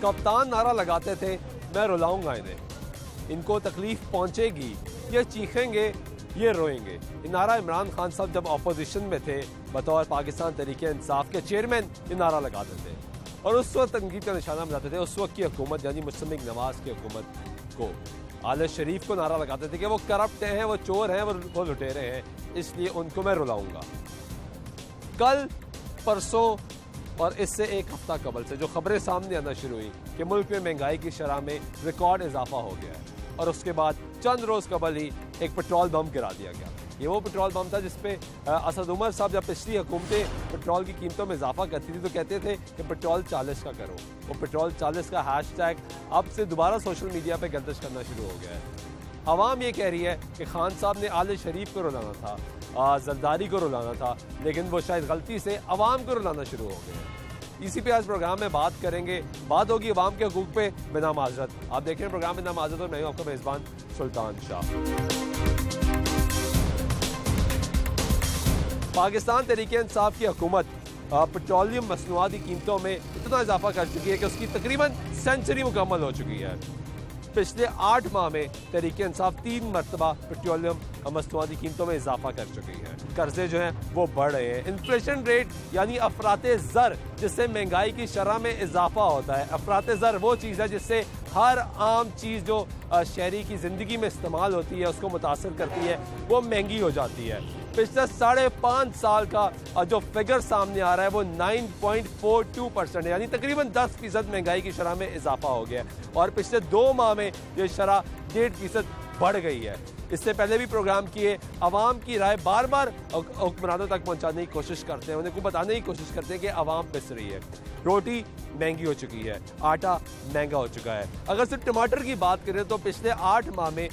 کپتان نعرہ لگاتے تھے، میں رلاؤں گا انہیں۔ ان کو تکلیف پہنچے گی، یہ چیخیں گے، یہ روئیں گے۔ یہ نعرہ عمران خان صاحب جب اپوزیشن میں تھے، بطور پاکستان تحریک انصاف کے چیئرمین یہ نعرہ لگاتے تھے۔ اور اس وقت تنقید کا نشانہ بناتے تھے، اس وقت کی حکومت یعنی مسلم نواز کی حکومت کو۔ آل شریف کو نعرہ لگاتے تھے کہ وہ کرپٹ ہیں، وہ چور ہیں وہ لٹیرے ہیں، اس لیے ان کو میں رلاؤں گا۔ کل پرسوں اور اس سے ایک ہفتہ قبل سے جو خبریں سامنے آنا شروع ہوئی کہ ملک میں مہنگائی کی شرح میں ریکارڈ اضافہ ہو گیا ہے اور اس کے بعد چند روز قبل ہی ایک پٹرول بم گرا دیا گیا۔ یہ وہ پٹرول بم تھا جس پہ اسد عمر صاحب جب پچھلی حکومتیں پٹرول کی قیمتوں میں اضافہ کرتی تھی تو کہتے تھے کہ پٹرول چالیس کا کرو۔ وہ پٹرول چالیس کا ہیش ٹیگ اب سے دوبارہ سوشل میڈیا پہ گردش کرنا شروع ہو گیا ہے۔ عوام یہ کہہ رہی ہے کہ خان صاحب نے آل شریف کو رلانا تھا زرداری کو رلانا تھا، لیکن وہ شاید غلطی سے عوام کو رلانا شروع ہو گئے۔ اسی پہ آج پروگرام میں بات کریں گے۔ بات ہوگی عوام کے حقوق پہ، بنا معذرت۔ آپ دیکھ رہے ہیں پروگرام بنا معذرت اور میں ہوں آپ کا میزبان سلطان شاہ۔ پاکستان تحریک انصاف کی حکومت پٹرولیم مصنوعاتی قیمتوں میں اتنا اضافہ کر چکی ہے کہ اس کی تقریباً سینچری مکمل ہو چکی ہے۔ پچھلے آٹھ ماہ میں تحریک انصاف تین مرتبہ پیٹرولیم مصنوعاتی قیمتوں میں اضافہ کر چکی ہے۔ قرضے جو ہیں وہ بڑھ رہے ہیں۔ انفلیشن ریٹ یعنی افرات زر، جس سے مہنگائی کی شرح میں اضافہ ہوتا ہے۔ افرات زر وہ چیز ہے جس سے ہر عام چیز جو شہری کی زندگی میں استعمال ہوتی ہے، اس کو متاثر کرتی ہے، وہ مہنگی ہو جاتی ہے۔ پچھلے ساڑھے پانچ سال کا جو فگر سامنے آ رہا ہے وہ nine point four two percent یعنی تقریباً دس فیصد مہنگائی کی شرح میں اضافہ ہو گیا ہے۔ اور پچھلے دو ماہ میں یہ شرح ڈیڑھ فیصد بڑھ گئی ہے۔ اس سے پہلے بھی پروگرام کیے، عوام کی رائے بار بار حکمرانوں تک پہنچانے کی کوشش کرتے ہیں۔ انہیں کو بتانے کی کوشش کرتے ہیں کہ عوام پس رہی ہے۔ روٹی مہنگی ہو چکی ہے، آٹا مہنگا ہو چکا ہے۔ اگر صرف ٹماٹر کی بات کریں تو پچھلے آٹھ ماہ میں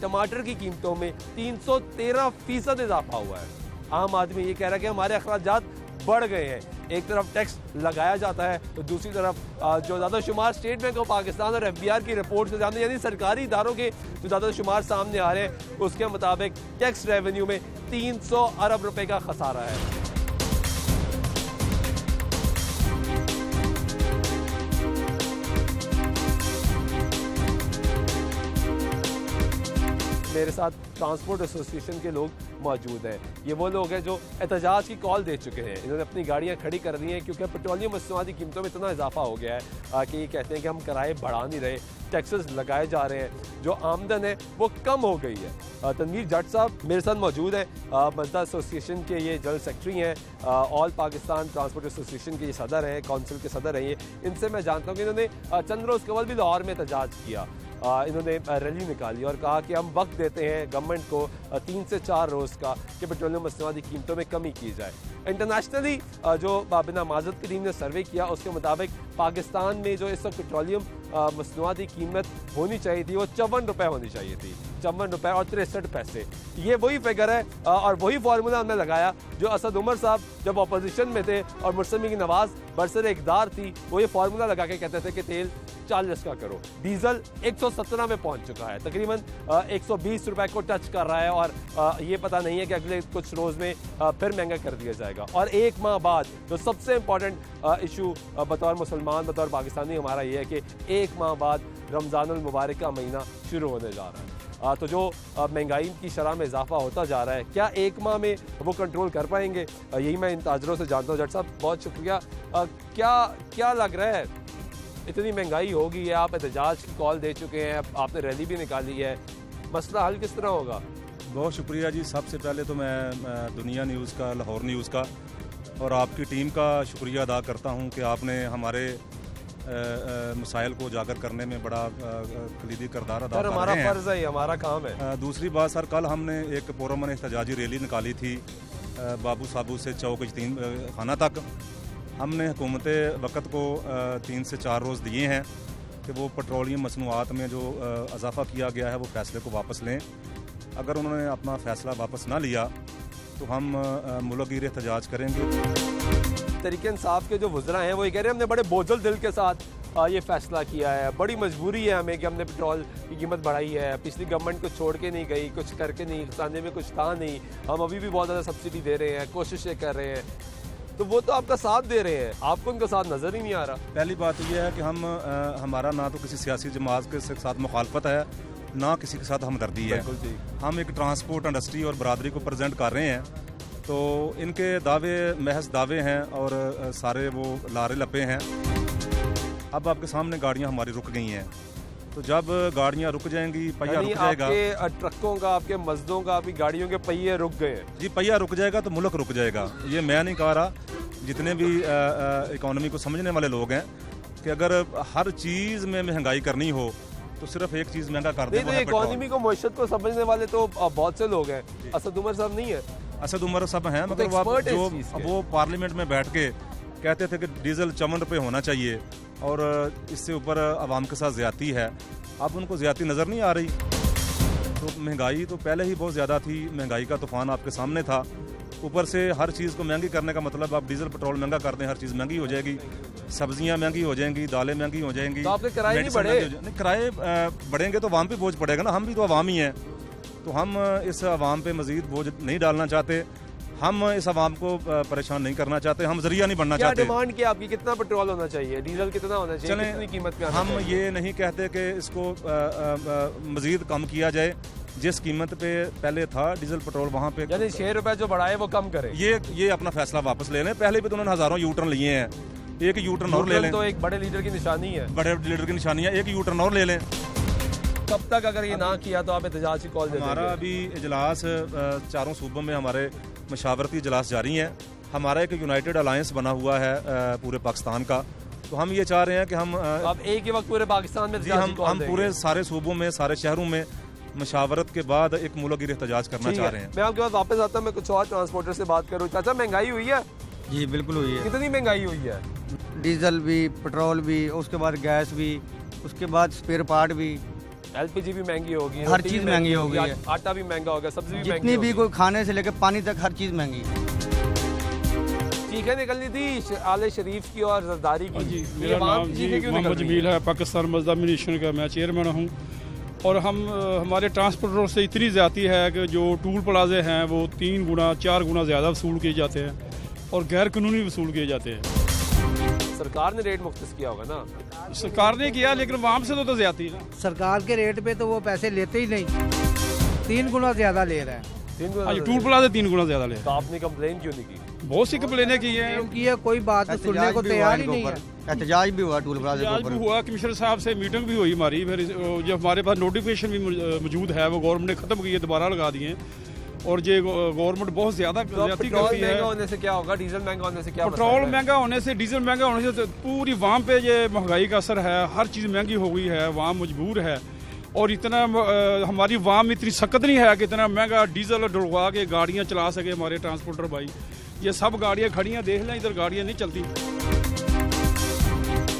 ٹماٹر کی قیمتوں میں تین سو تیرہ فیصد اضافہ ہوا ہے۔ عام آدمی یہ کہہ رہا ہے کہ ہمارے اخراجات بڑھ گئے ہیں۔ ایک طرف ٹیکس لگایا جاتا ہے تو دوسری طرف جو زیادہ شمار اسٹیٹ بینک آف پاکستان اور ایف بی آر کی رپورٹ سے سامنے یعنی سرکاری اداروں کے جو زیادہ شمار سامنے آ رہے ہیں، اس کے مطابق ٹیکس ریونیو میں تین سو ارب روپے کا خسارہ ہے۔ میرے ساتھ ٹرانسپورٹ ایسوسیشن کے لوگ موجود ہیں۔ یہ وہ لوگ ہیں جو احتجاج کی کال دے چکے ہیں۔ انہوں نے اپنی گاڑیاں کھڑی کر دی ہیں کیونکہ پیٹرولیم مصنوعاتی قیمتوں میں اتنا اضافہ ہو گیا ہے کہ یہ کہتے ہیں کہ ہم کرائے بڑھا نہیں رہے، ٹیکسز لگائے جا رہے ہیں۔ جو آمدن ہے وہ کم ہو گئی ہے۔ تنویر جٹ صاحب میرے ساتھ موجود ہیں۔ مزدہ ایسوسیشن کے یہ جنرل سیکٹری ہیں۔ آل پاکستان ٹرانسپورٹ ایسوسیشن کے یہ صدر ہیں، کونسل کے صدر ہیں یہ۔ ان سے میں جانتا ہوں کہ انہوں نے چند روز قبل بھی لاہور میں احتجاج کیا۔ انہوں نے ریلی نکالی اور کہا کہ ہم وقت دیتے ہیں گورنمنٹ کو تین سے چار روز کا کہ پیٹرولیم کی قیمتوں میں کمی کی جائے۔ انٹرنیشنلی جو بابنا معذت کی ٹیم نے سروے کیا، اس کے مطابق پاکستان میں جو اس وقت پیٹرولیم مصنوعاتی قیمت ہونی چاہیے تھی، وہ چون روپے ہونی چاہیے تھی، چون روپے اور تریسٹھ پیسے۔ یہ وہی فگر ہے اور وہی فارمولہ ہم نے لگایا جو اسد عمر صاحب جب اپوزیشن میں تھے اور مرسمی کی نواز برسر اقدار تھی وہ یہ فارمولہ لگا کے کہتے تھے کہ تیل چالیس کا کرو۔ ڈیزل ایک سو سترہ میں پہنچ چکا ہے۔ تقریباً ایک سو بیس روپے کو ٹچ کر رہا ہے اور یہ پتہ نہیں ہے کہ اگلے کچھ روز میں پھر مہنگا کر دیا جائے جائے گا۔ اور ایک ماہ بعد جو سب سے امپورٹنٹ ایشو بطور مسلمان، بطور پاکستانی ہمارا یہ ہے کہ ایک ماہ بعد رمضان المبارک کا مہینہ شروع ہونے جا رہا ہے۔ تو جو مہنگائی کی شرح میں اضافہ ہوتا جا رہا ہے، کیا ایک ماہ میں وہ کنٹرول کر پائیں گے؟ یہی میں ان تاجروں سے جانتا ہوں۔ جٹ صاحب، بہت شکریہ۔ کیا کیا لگ رہا ہے؟ اتنی مہنگائی ہوگی ہے آپ احتجاج کی کال دے چکے ہیں، آپ نے ریلی بھی نکالی ہے۔ مسئلہ حل کس طرح ہوگا؟ بہت شکریہ جی سب سے پہلے تو میں دنیا نیوز کا لاہور نیوز کا اور آپ کی ٹیم کا شکریہ ادا کرتا ہوں کہ آپ نے ہمارے مسائل کو اجاگر کرنے میں بڑا کلیدی کردار ادا کر ہمارا فرض ہے ہمارا کام ہے۔ دوسری بات سر کل ہم نے ایک پورمن احتجاجی ریلی نکالی تھی بابو صابو سے چوک اجتین خانہ تک۔ ہم نے حکومت وقت کو تین سے چار روز دیے ہیں کہ وہ پٹرولیم مصنوعات میں جو اضافہ کیا گیا ہے وہ فیصلے کو واپس لیں۔ اگر انہوں نے اپنا فیصلہ واپس نہ لیا تو ہم ملک گیر احتجاج کریں گے۔ طریقے انصاف کے جو وزراء ہیں وہ یہ کہہ رہے ہیں ہم نے بڑے بوجھل دل کے ساتھ یہ فیصلہ کیا ہے۔ بڑی مجبوری ہے ہمیں کہ ہم نے پٹرول کی قیمت بڑھائی ہے۔ پچھلی گورنمنٹ کو چھوڑ کے نہیں گئی کچھ کر کے نہیں خزانے میں کچھ تھا نہیں۔ ہم ابھی بھی بہت زیادہ سبسڈی دے رہے ہیں کوششیں کر رہے ہیں۔ تو وہ تو آپ کا ساتھ دے رہے ہیں۔ آپ کو ان کا ساتھ نظر ہی نہیں آ رہا۔ پہلی بات یہ ہے کہ ہم ہمارا نہ تو کسی سیاسی جماعت کے ساتھ مخالفت ہے۔ نہ کسی کے ساتھ ہمدردی ہے۔ ہم ایک ٹرانسپورٹ انڈسٹری اور برادری کو پریزنٹ کر رہے ہیں۔ تو ان کے دعوے محض دعوے ہیں اور سارے وہ لارے لپے ہیں۔ اب آپ کے سامنے گاڑیاں ہماری رک گئی ہیں۔ تو جب گاڑیاں رک جائیں گی پہیا یعنی رک جائے گا۔ ٹرکوں کا آپ کے مزدوں کا آپ کی گاڑیوں کے پہیے رک گئے ہیں۔ جی پہیا رک جائے گا تو ملک رک جائے گا۔ یہ میں نہیں کہہ رہا جتنے بھی اکانومی کو سمجھنے والے لوگ ہیں کہ اگر ہر چیز میں مہنگائی کرنی ہو تو صرف ایک چیز مہنگا کر دیں اکانومی کو معیشت کو سمجھنے والے تو بہت سے لوگ ہیں۔ جی۔ اسد عمر صاحب نہیں ہے اسد عمر صاحب ہیں مگر جو وہ پارلیمنٹ میں بیٹھ کے کہتے تھے کہ ڈیزل چمن روپے ہونا چاہیے اور اس سے اوپر عوام کے ساتھ زیادتی ہے۔ اب ان کو زیادتی نظر نہیں آ رہی۔ تو مہنگائی تو پہلے ہی بہت زیادہ تھی مہنگائی کا طوفان آپ کے سامنے تھا۔ اوپر سے ہر چیز کو مہنگی کرنے کا مطلب آپ ڈیزل پٹرول مہنگا کر دیں ہر چیز مہنگی ہو جائے گی سبزیاں مہنگی ہو جائیں گی دالیں مہنگی ہو جائیں گی کرائے کرائے بڑھیں گے تو عوام پہ بوجھ پڑے گا نا ہم بھی تو عوام ہی ہیں۔ تو ہم اس عوام پہ مزید بوجھ نہیں ڈالنا چاہتے۔ ہم اس عوام کو پریشان نہیں کرنا چاہتے ہم ذریعہ نہیں بننا چاہتے۔ ڈیمانڈ کیا آپ کی؟ کتنا پیٹرول ہونا چاہیے؟ ڈیزل کتنا ہونا چاہیے؟ قیمت ہم یہ نہیں کہتے کہ اس کو مزید کم کیا جائے۔ جس قیمت پہ پہلے تھا ڈیزل پیٹرول وہاں پہ یعنی چھ روپے جو بڑھائے وہ کم کرے۔ یہ یہ اپنا فیصلہ واپس لے لیں۔ پہلے بھی تو انہوں نے ہزاروں یو ٹرن لیے ہیں۔ ایک یو ٹرن اور لے لیں۔ تو ایک بڑے لیڈر کی نشانی ہے۔ بڑے لیڈر کی نشانی ہے۔ ایک یو ٹرن اور لے لیں۔ کب تک اگر یہ نہ کیا تو آپ احتجاج کی کال دیں ہمارا ابھی اجلاس چاروں صوبوں میں ہمارے مشاورتی اجلاس جاری ہیں۔ ہمارا ایک یونائٹڈ الائنس بنا ہوا ہے پورے پاکستان کا۔ تو ہم یہ چاہ رہے ہیں کہ ہم اب ایک ہی وقت پورے پاکستان میں جی ہم پورے سارے صوبوں میں سارے شہروں میں مشاورت کے بعد ایک ملک گیر احتجاج کرنا چاہ رہے ہیں۔ میں آپ کے پاس واپس آتا ہوں میں کچھ اور ٹرانسپورٹر سے بات کروں۔ چاچا مہنگائی ہوئی ہے؟ جی بالکل ہوئی ہے۔ کتنی مہنگائی ہوئی ہے؟ ڈیزل بھی پٹرول بھی اس کے بعد گیس بھی اس کے بعد اسپیئر پارٹ بھی۔ ایل پی جی بھی مہنگی ہوگی ہر چیز مہنگی ہوگی۔ آٹا بھی مہنگا ہوگا سبزی بھی جتنی بھی کوئی کھانے سے لے کے پانی تک ہر چیز مہنگی۔ چیخیں نکلنی تھی آل شریف کی اور زرداری کی۔ جی میرا نام جی محمد جمیل ہے پاکستان مزدہ منیشن کا میں چیئرمین ہوں۔ اور ہم ہمارے ٹرانسپورٹر سے اتنی زیادتی ہے کہ جو ٹول پلازے ہیں وہ تین گنا چار گنا زیادہ وصول کیے جاتے ہیں اور غیر قانونی وصول کیے جاتے ہیں۔ سرکار نے ریٹ مختص کیا ہوگا نا؟ سرکار نے کیا لیکن وہاں سے تو زیادتی ہے۔ سرکار کے ریٹ پہ تو وہ پیسے لیتے ہی نہیں۔ تین گنا زیادہ لے رہے ہیں۔ ٹول پلازے تین گنا زیادہ لے تو آپ نے کمپلین کیوں نہیں کی؟ بہت سی کمپلینیں کی ہیں۔ کی ہے کوئی بات سننے کو تیار ہی نہیں ہے۔ احتجاج بھی ہوا ٹول پلازے کے اوپر۔ ہوا۔ کمشنر صاحب سے میٹنگ بھی ہوئی ہماری۔ پھر جو ہمارے پاس نوٹیفیکیشن بھی موجود ہے وہ گورنمنٹ نے ختم کی ہے دوبارہ لگا دیے اور یہ گورنمنٹ بہت زیادہ زیادتی کرتی ہے۔ ہونے سے کیا ہوگا؟ ڈیزل مہنگا ہونے سے کیا پٹرول مہنگا ہونے سے ڈیزل مہنگا ہونے سے پوری وہاں پہ یہ مہنگائی کا اثر ہے۔ ہر چیز مہنگی ہو گئی ہے وہاں مجبور ہے۔ اور اتنا ہماری وام اتنی سخت نہیں ہے کہ اتنا مہنگا ڈیزل ڈلوا کے گاڑیاں چلا سکے ہمارے ٹرانسپورٹر بھائی۔ یہ سب گاڑیاں کھڑیاں دیکھ لیں، ادھر گاڑیاں نہیں چلتی۔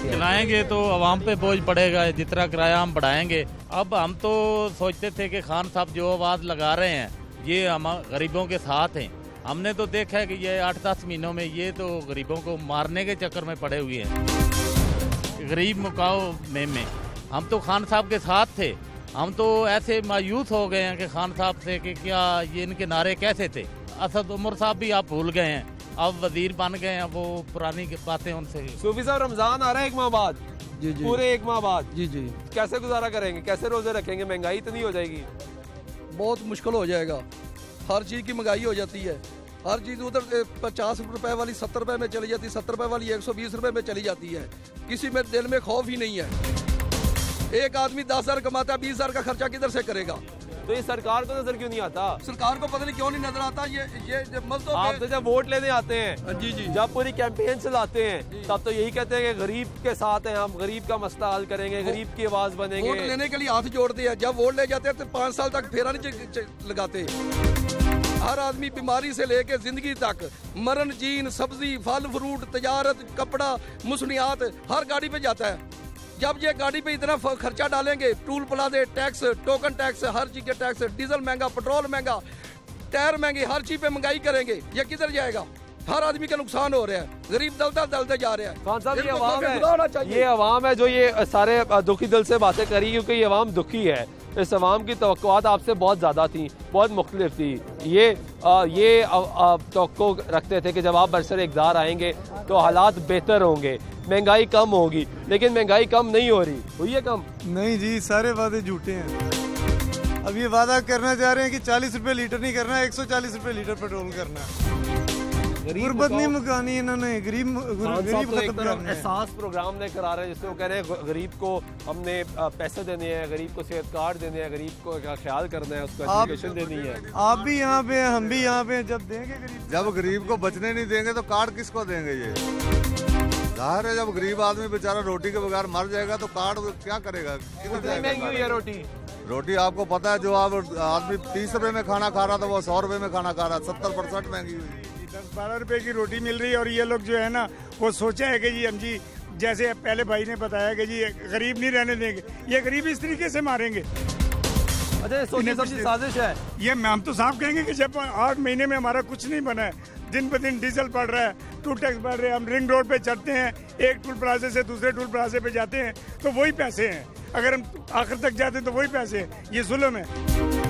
چلائیں گے تو عوام پہ بوجھ پڑے گا جتنا کرایہ ہم بڑھائیں گے۔ اب ہم تو سوچتے تھے کہ خان صاحب جو آواز لگا رہے ہیں، یہ ہم غریبوں کے ساتھ ہیں۔ ہم نے تو دیکھا ہے کہ یہ آٹھ دس مہینوں میں یہ تو غریبوں کو مارنے کے چکر میں پڑے ہوئے ہیں۔ غریب مکاؤ میں میں۔ ہم تو خان صاحب کے ساتھ تھے۔ ہم تو ایسے مایوس ہو گئے ہیں کہ خان صاحب سے کہ کیا یہ ان کے نعرے کیسے تھے؟ اسد عمر صاحب بھی آپ بھول گئے ہیں۔ اب وزیر بن گئے ہیں وہ پرانی باتیں ان سے صوفی صاحب رمضان آ رہا ہے ایک ماہ بعد۔ جی جی۔ پورے ایک ماہ بعد۔ جی جی۔ کیسے گزارا کریں گے؟ کیسے روزے رکھیں گے؟ مہنگائی اتنی ہو جائے گی۔ بہت مشکل ہو جائے گا۔ ہر چیز کی مہنگائی ہو جاتی ہے۔ ہر چیز ادھر پچاس روپے والی ستر روپے میں چلی جاتی ہے ستر روپے والی ایک سو بیس روپے میں چلی جاتی ہے۔ کسی میں دل میں خوف ہی نہیں ہے۔ ایک آدمی دس ہزار کماتا ہے بیس ہزار کا خرچہ کدھر سے کرے گا؟ تو یہ سرکار کو نظر کیوں نہیں آتا؟ سرکار کو پتہ نہیں کیوں نہیں نظر آتا یہ یہ آپ تو جب ووٹ لینے آتے ہیں ہاں، جی جی۔ جب پوری کیمپین چلاتے ہیں جی۔ تب تو یہی کہتے ہیں کہ غریب کے ساتھ ہیں ہم غریب کا مسئلہ حل کریں گے غریب کی آواز بنیں گے۔ ووٹ لینے کے لیے ہاتھ جوڑتے ہیں۔ جب ووٹ لے جاتے ہیں تو پانچ سال تک پھیرا نہیں لگاتے۔ ہر آدمی بیماری سے لے کے زندگی تک مرن جین سبزی پھل فروٹ تجارت کپڑا مسنیات ہر گاڑی پہ جاتا ہے۔ جب یہ گاڑی پہ اتنا خرچہ ڈالیں گے، ٹول پلازے، ٹیکس، ٹوکن ٹیکس، ہر چیز کے ٹیکس، ڈیزل مہنگا، پٹرول مہنگا، ٹائر مہنگے ہر چیز پہ مہنگائی کریں گے، یہ کدھر جائے گا؟ ہر آدمی کا نقصان ہو رہا ہے۔ غریب دلتا دلتے جا رہے ہیں خان صاحب یہ عوام ہے۔ یہ عوام ہے جو یہ سارے دکھی دل سے باتیں کری کیونکہ یہ عوام دکھی ہے۔ اس عوام کی توقعات آپ سے بہت زیادہ تھیں بہت مختلف تھی یہ یہ توقع رکھتے تھے کہ جب آپ برسر اقدار آئیں گے تو حالات بہتر ہوں گے۔ مہنگائی کم ہوگی لیکن مہنگائی کم نہیں ہو رہی۔ ہوئی ہے کم؟ نہیں جی سارے وعدے جھوٹے ہیں۔ اب یہ وعدہ کرنا چاہ رہے ہیں کہ چالیس روپے لیٹر نہیں کرنا ہے ایک سو چالیس روپے لیٹر پیٹرول کرنا۔ ہے غربت نہیں مکانی انہوں نے غریب غریب ختم کرنا ہے۔ احساس پروگرام لے کر آ رہے ہیں جس میں وہ کہہ رہے ہیں غریب کو ہم نے پیسے دینے ہیں غریب کو صحت کارڈ دینے ہیں غریب کو خیال کرنا ہے اس کو آپ- ایجوکیشن دینی ہے۔ آپ بھی یہاں پہ ہیں ہم بھی یہاں پہ ہیں جب دیں گے غریب جب غریب کو بچنے نہیں دیں گے تو کارڈ کس کو دیں گے یہ؟ ظاہر ہے جب غریب آدمی بیچارہ روٹی کے بغیر مر جائے گا تو کارڈ کیا کرے گا؟ مہنگی ہوئی ہے روٹی؟ روٹی آپ کو پتا ہے جو آپ آدمی تیس روپے میں کھانا کھا رہا تھا وہ سو روپے میں کھانا کھا رہا ستر پرسینٹ مہنگی ہوئی۔ دس بارہ روپے کی روٹی مل رہی ہے اور یہ لوگ جو ہے نا وہ سوچا ہے کہ جی ہم جی جیسے پہلے بھائی نے بتایا کہ جی غریب نہیں رہنے دیں گے یہ غریب اس طریقے سے ماریں گے۔ اچھا سازش ہے۔ یہ ہم تو صاف کہیں گے کہ جب آٹھ مہینے میں ہمارا کچھ نہیں بنا ہے دن بہ دن ڈیزل بڑھ رہا ہے ٹول ٹیکس بڑھ رہے ہیں ہم رنگ روڈ پہ چڑھتے ہیں ایک ٹول پلازے سے دوسرے ٹول پلازے پہ جاتے ہیں تو وہی پیسے ہیں۔ اگر ہم آخر تک جاتے ہیں تو وہی پیسے ہیں۔ یہ ظلم ہے۔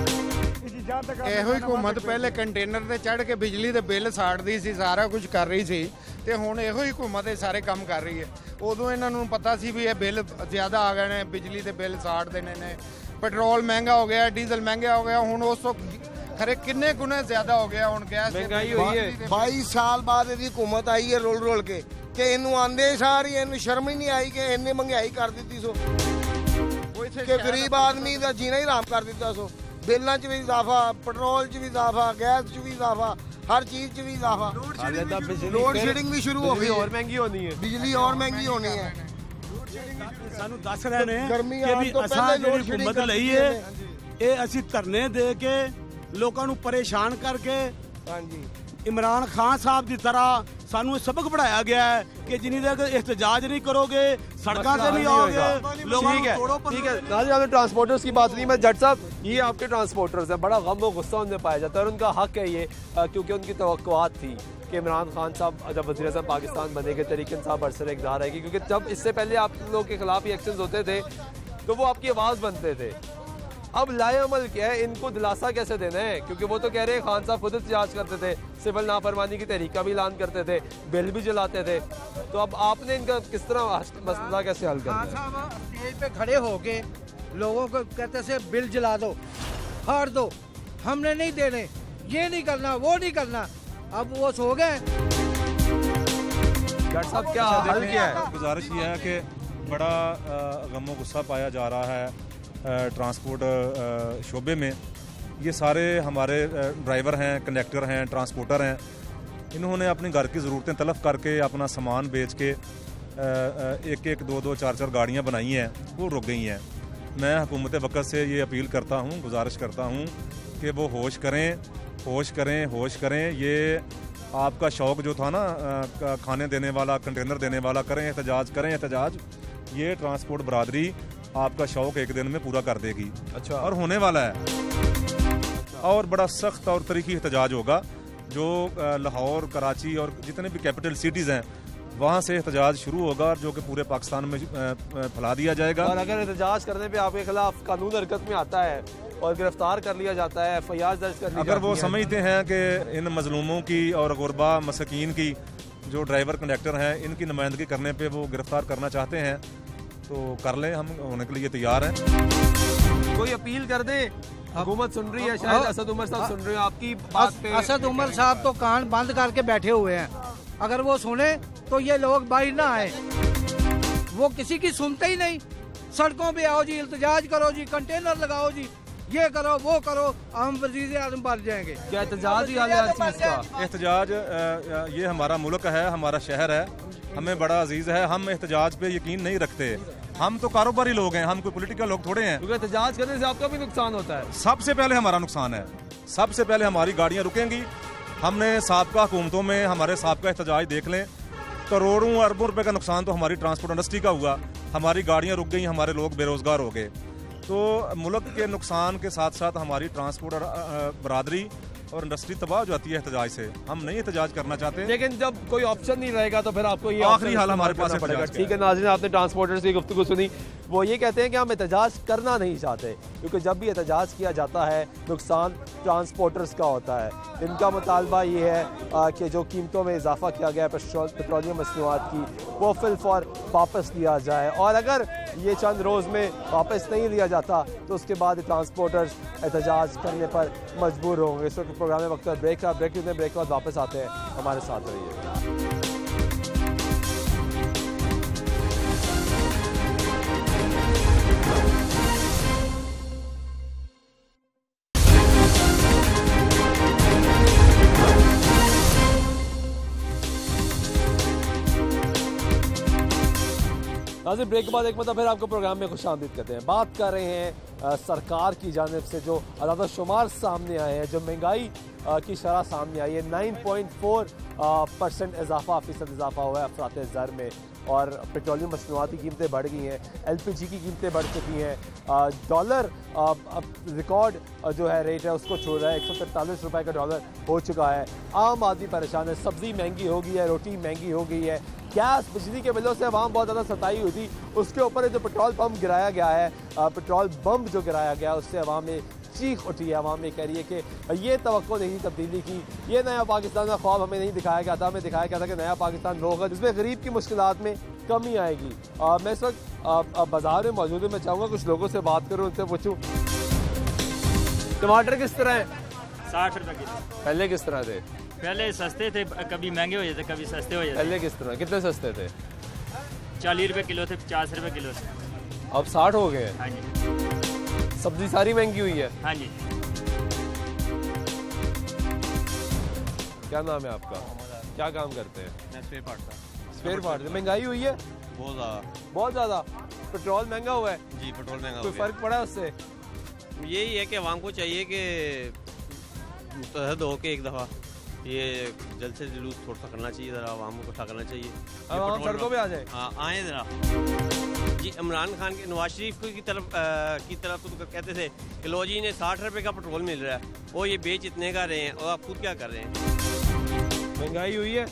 ਇਹੋ ਹੀ ਹਕੂਮਤ ਪਹਿਲੇ ਕੰਟੇਨਰ ਤੇ ਚੜ ਕੇ ਬਿਜਲੀ ਦੇ ਬਿੱਲ ਸਾੜਦੀ ਸੀ ਸਾਰਾ ਕੁਝ ਕਰ ਰਹੀ ਸੀ ਤੇ ਹੁਣ ਇਹੋ ਹੀ ਹਕੂਮਤ ਇਹ ਸਾਰੇ ਕੰਮ ਕਰ ਰਹੀ ਹੈ। ਉਦੋਂ ਇਹਨਾਂ ਨੂੰ ਪਤਾ ਸੀ ਵੀ ਇਹ ਬਿੱਲ ਜ਼ਿਆਦਾ ਆ ਗਏ ਨੇ ਬਿਜਲੀ ਦੇ ਬਿੱਲ ਸਾੜ ਦੇਣੇ ਨੇ। ਪੈਟਰੋਲ ਮਹਿੰਗਾ ਹੋ ਗਿਆ ਡੀਜ਼ਲ ਮਹਿੰਗਾ ਹੋ ਗਿਆ ਹੁਣ ਉਸ ਤੋਂ ਖਰੇ ਕਿੰਨੇ ਗੁਣਾ ਜ਼ਿਆਦਾ ਹੋ ਗਿਆ ਹੁਣ ਗੈਸ ਮਹਿੰਗਾਈ ਹੋਈ ਹੈ। 22 ਸਾਲ ਬਾਅਦ ਇਹਦੀ ਹਕੂਮਤ ਆਈ ਹੈ ਰੋਲ ਰੋਲ ਕੇ ਕਿ ਇਹਨੂੰ ਆਂਦੇ ਸਾਰੀ ਇਹਨੂੰ ਸ਼ਰਮ ਹੀ ਨਹੀਂ ਆਈ ਕਿ ਇਹਨੇ ਮਹਿੰਗਾਈ ਕਰ ਦਿੱਤੀ ਸੋ। ਕਿ ਗਰੀਬ ਆਦਮੀ ਦਾ ਜੀਣਾ ਹੀ ਆਰਾਮ ਕਰ ਦਿੱਤਾ ਸੋ। ਬਿੱਲਾਂ 'ਚ ਵੀ ਇਜ਼ਾਫਾ ਪੈਟਰੋਲ 'ਚ ਵੀ ਇਜ਼ਾਫਾ ਗੈਸ 'ਚ ਵੀ ਇਜ਼ਾਫਾ ਹਰ ਚੀਜ਼ 'ਚ ਵੀ ਇਜ਼ਾਫਾ। ਹਾਲੇ ਤਾਂ ਬਿਜਲੀ ਲੋਡ ਸ਼ੇਡਿੰਗ ਵੀ ਸ਼ੁਰੂ ਹੋ ਗਈ ਹੋਰ ਮਹਿੰਗੀ ਹੋਣੀ ਹੈ। ਬਿਜਲੀ ਔਰ ਮਹਿੰਗੀ ਹੋਣੀ ਹੈ। ਸਾਨੂੰ ਦੱਸ ਰਹੇ ਨੇ ਕਿ ਵੀ ਤੋਂ ਅਸਾਂ ਪਹਿਲੇ ਜਿਹੜੀ ਹਕੂਮਤ ਲਈ ਹੈ ਇਹ ਅਸੀਂ ਧਰਨੇ ਦੇ ਕੇ ਲੋਕਾਂ ਨੂੰ ਪਰੇਸ਼ਾਨ ਕਰਕੇ ਹਾਂਜੀ। ਇਮਰਾਨ ਖਾਨ ਸਾਹਿਬ ਦੀ ਤਰ੍ਹਾਂ ਸਾਨੂੰ ਇਹ ਸਬਕ ਪੜਾਇਆ ਗਿਆ ਹੈ ਕਿ ਜਿੰਨੀ احتجاج نہیں کرو گے سڑکاں سے نہیں آؤ گے لوگوں ٹھیک ہے ناظر آپ ٹرانسپورٹرز کی بات نہیں میں جٹ صاحب یہ آپ کے ٹرانسپورٹرز ہیں بڑا غم و غصہ ان میں پایا جاتا ہے اور ان کا حق ہے یہ کیونکہ ان کی توقعات تھی کہ عمران خان صاحب جب وزیر اعظم پاکستان بنے گے طریقے صاحب برسر اقدار آئے گی کیونکہ جب اس سے پہلے آپ لوگوں کے خلاف یہ ایکشنز ہوتے تھے تو وہ آپ کی آواز بنتے تھے اب لائے عمل کیا ہے ان کو دلاسہ کیسے دینا ہے؟ کیونکہ وہ تو کہہ رہے ہیں خان صاحب خود اتجاج کرتے تھے سبل نافرمانی کی تحریکہ بھی لان کرتے تھے بل بھی جلاتے تھے۔ تو اب آپ نے ان کا کس طرح مسئلہ کیسے حل کرنا اسٹیج پہ کھڑے ہو کے لوگوں کو کہتے سے بل جلا دو ہار دو۔ ہم نے نہیں دینے یہ نہیں کرنا وہ نہیں کرنا۔ اب وہ سو گئے۔ صاحب کیا حل کیا ہے؟ گزارش یہ ہے کہ بڑا غم و غصہ پایا جا رہا ہے۔ ٹرانسپورٹ شعبے میں یہ سارے ہمارے ڈرائیور ہیں، کنڈکٹر ہیں، ٹرانسپورٹر ہیں، انہوں نے اپنی گھر کی ضرورتیں تلف کر کے اپنا سامان بیچ کے ایک ایک، دو دو، چار چار گاڑیاں بنائی ہیں، وہ رک گئی ہیں۔ میں حکومت وقت سے یہ اپیل کرتا ہوں، گزارش کرتا ہوں کہ وہ ہوش کریں ہوش کریں ہوش کریں۔ یہ آپ کا شوق جو تھا نا کھانے دینے والا، کنٹینر دینے والا، کریں احتجاج کریں احتجاج، یہ ٹرانسپورٹ برادری آپ کا شوق ایک دن میں پورا کر دے گی۔ اچھا۔ اور ہونے والا ہے۔ اور بڑا سخت اور طریقی احتجاج ہوگا۔ جو لاہور کراچی اور جتنے بھی کیپٹل سٹیز ہیں وہاں سے احتجاج شروع ہوگا جو کہ پورے پاکستان میں پھیلا دیا جائے گا۔ اور اگر احتجاج کرنے پہ آپ کے خلاف قانون حرکت میں آتا ہے اور گرفتار کر لیا جاتا ہے فیاض درج کر لیا اگر وہ سمجھتے ہیں کہ ان مظلوموں کی اور غربا مسکین کی جو ڈرائیور کنڈکٹر ہیں ان کی نمائندگی کرنے پہ وہ گرفتار کرنا چاہتے ہیں تو کر لیں ہم ہونے کے لیے تیار ہیں۔ کوئی اپیل کر دیں؟ حکومت سن رہی ہے شاید اسد عمر صاحب سن رہے ہیں۔ آپ کی بات پہ اسد عمر صاحب تو کان بند کر کے بیٹھے ہوئے ہیں۔ اگر وہ سنیں تو یہ لوگ باہر نہ آئیں۔ وہ کسی کی سنتے ہی نہیں۔ سڑکوں پہ آؤ جی التجاج کرو جی کنٹینر لگاؤ جی۔ یہ کرو وہ کرو ہم وزیر اعظم بن جائیں گے۔ کیا احتجاج ہی کا؟ احتجاج یہ ہمارا ملک ہے ہمارا شہر ہے ہمیں بڑا عزیز ہے ہم احتجاج پہ یقین نہیں رکھتے۔ ہم تو کاروباری لوگ ہیں ہم کوئی پولیٹیکل لوگ تھوڑے ہیں۔ کیونکہ احتجاج کرنے سے آپ کا بھی نقصان ہوتا ہے۔ سب سے پہلے ہمارا نقصان ہے۔ سب سے پہلے ہماری گاڑیاں رکیں گی۔ ہم نے سابقہ حکومتوں میں ہمارے سابقہ احتجاج دیکھ لیں۔ کروڑوں اربوں روپے کا نقصان تو ہماری ٹرانسپورٹ انڈسٹری کا ہوا۔ ہماری گاڑیاں رک گئیں ہمارے لوگ بے روزگار ہو گئے۔ تو ملک کے نقصان کے ساتھ ساتھ ہماری ٹرانسپورٹ اور برادری اور انڈسٹری تباہ ہو جاتی ہے احتجاج سے۔ ہم نہیں احتجاج کرنا چاہتے۔ لیکن جب کوئی آپشن نہیں رہے گا تو پھر آپ کو یہ آخری حال ہمارے پاس پڑے گا۔ ٹھیک ہے ناظرین آپ نے ٹرانسپورٹر سے گفتگو سنی۔ وہ یہ کہتے ہیں کہ ہم احتجاج کرنا نہیں چاہتے کیونکہ جب بھی احتجاج کیا جاتا ہے نقصان ٹرانسپورٹرز کا ہوتا ہے۔ ان کا مطالبہ یہ ہے کہ جو قیمتوں میں اضافہ کیا گیا ہے پیٹرول پیٹرولیم مصنوعات کی وہ فل فور واپس لیا جائے۔ اور اگر یہ چند روز میں واپس نہیں لیا جاتا تو اس کے بعد ٹرانسپورٹرز احتجاج کرنے پر مجبور ہوں گے۔ اس وقت پروگرام میں وقت بریک کا بریک لیتے ہیں بریک کے بعد واپس آتے ہیں ہمارے ساتھ رہیے۔ حاضر بریک کے بعد ایک مطلب پھر آپ کو پروگرام میں خوش آمدید کرتے ہیں۔ بات کر رہے ہیں سرکار کی جانب سے جو عدد شمار سامنے آئے ہیں، جو مہنگائی کی شرح سامنے آئی ہے۔ نائن پوائنٹ فور پرسنٹ اضافہ، فیصد اضافہ ہوا ہے افراد زر میں۔ اور پیٹرولیم مصنوعات کی قیمتیں بڑھ گئی ہیں ایل پی جی کی قیمتیں بڑھ چکی ہیں۔ ڈالر ریکارڈ جو ہے ریٹ ہے اس کو چھوڑ رہا ہے۔ ایک سو تینتالیس روپے کا ڈالر ہو چکا ہے۔ عام آدمی پریشان ہے۔ سبزی مہنگی ہو گئی ہے روٹی مہنگی ہو گئی ہے۔ گیس بجلی کے بلوں سے عوام بہت زیادہ ستائی ہوئی تھی۔ اس کے اوپر جو پیٹرول پمپ گرایا گیا ہے آ، پیٹرول جو گرایا گیا ہے اس سے عوام میں چیخ اٹھی ہے عوام یہ کہہ رہی ہے کہ یہ توقع نہیں تبدیلی کی۔ یہ نیا پاکستان کا خواب ہمیں نہیں دکھایا گیا تھا۔ ہمیں دکھایا گیا تھا کہ نیا پاکستان ہوگا جس میں غریب کی مشکلات میں کمی آئے گی۔ میں اس وقت بازار میں موجود ہوں۔ میں چاہوں گا کچھ لوگوں سے بات کروں ان سے پوچھوں۔ ٹماٹر کس طرح ہیں ساٹھ روپے کلو۔ پہلے کس طرح تھے؟ پہلے سستے تھے کبھی مہنگے ہو جاتے کبھی سستے ہو جاتے پہلے کس طرح؟ کتنے سستے تھے؟ چالیس روپے کلو تھے پچاس روپے کلو تھے۔ اب ساٹھ ہو گئے۔ ہیں ہاں جی۔ سبزی ساری مہنگی ہوئی ہے۔ ہاں جی۔ کیا نام ہے آپ کا؟ کیا کام کرتے ہیں؟ اسپیئر پارٹ مہنگائی ہوئی ہے؟ بہت زیادہ۔ بہت زیادہ۔ پیٹرول مہنگا ہوا ہے؟ جی پیٹرول مہنگا کوئی فرق پڑا اس سے؟ یہی ہے کہ عوام کو چاہیے کہ متحد ہو کے ایک دفعہ یہ جلد سے جلوس تھوڑا سا کرنا چاہیے ذرا عوام کو اکٹھا کرنا چاہیے۔ عوام سڑکوں پہ آ جائے۔ ہاں آئیں ذرا۔ جی عمران خان کے نواز شریف کی طرف کی طرف تو کہتے تھے کہ لو جی انہیں ساٹھ روپے کا پیٹرول مل رہا ہے وہ یہ بیچ اتنے کا رہے ہیں اور آپ خود کیا کر رہے ہیں؟ مہنگائی ہوئی ہے؟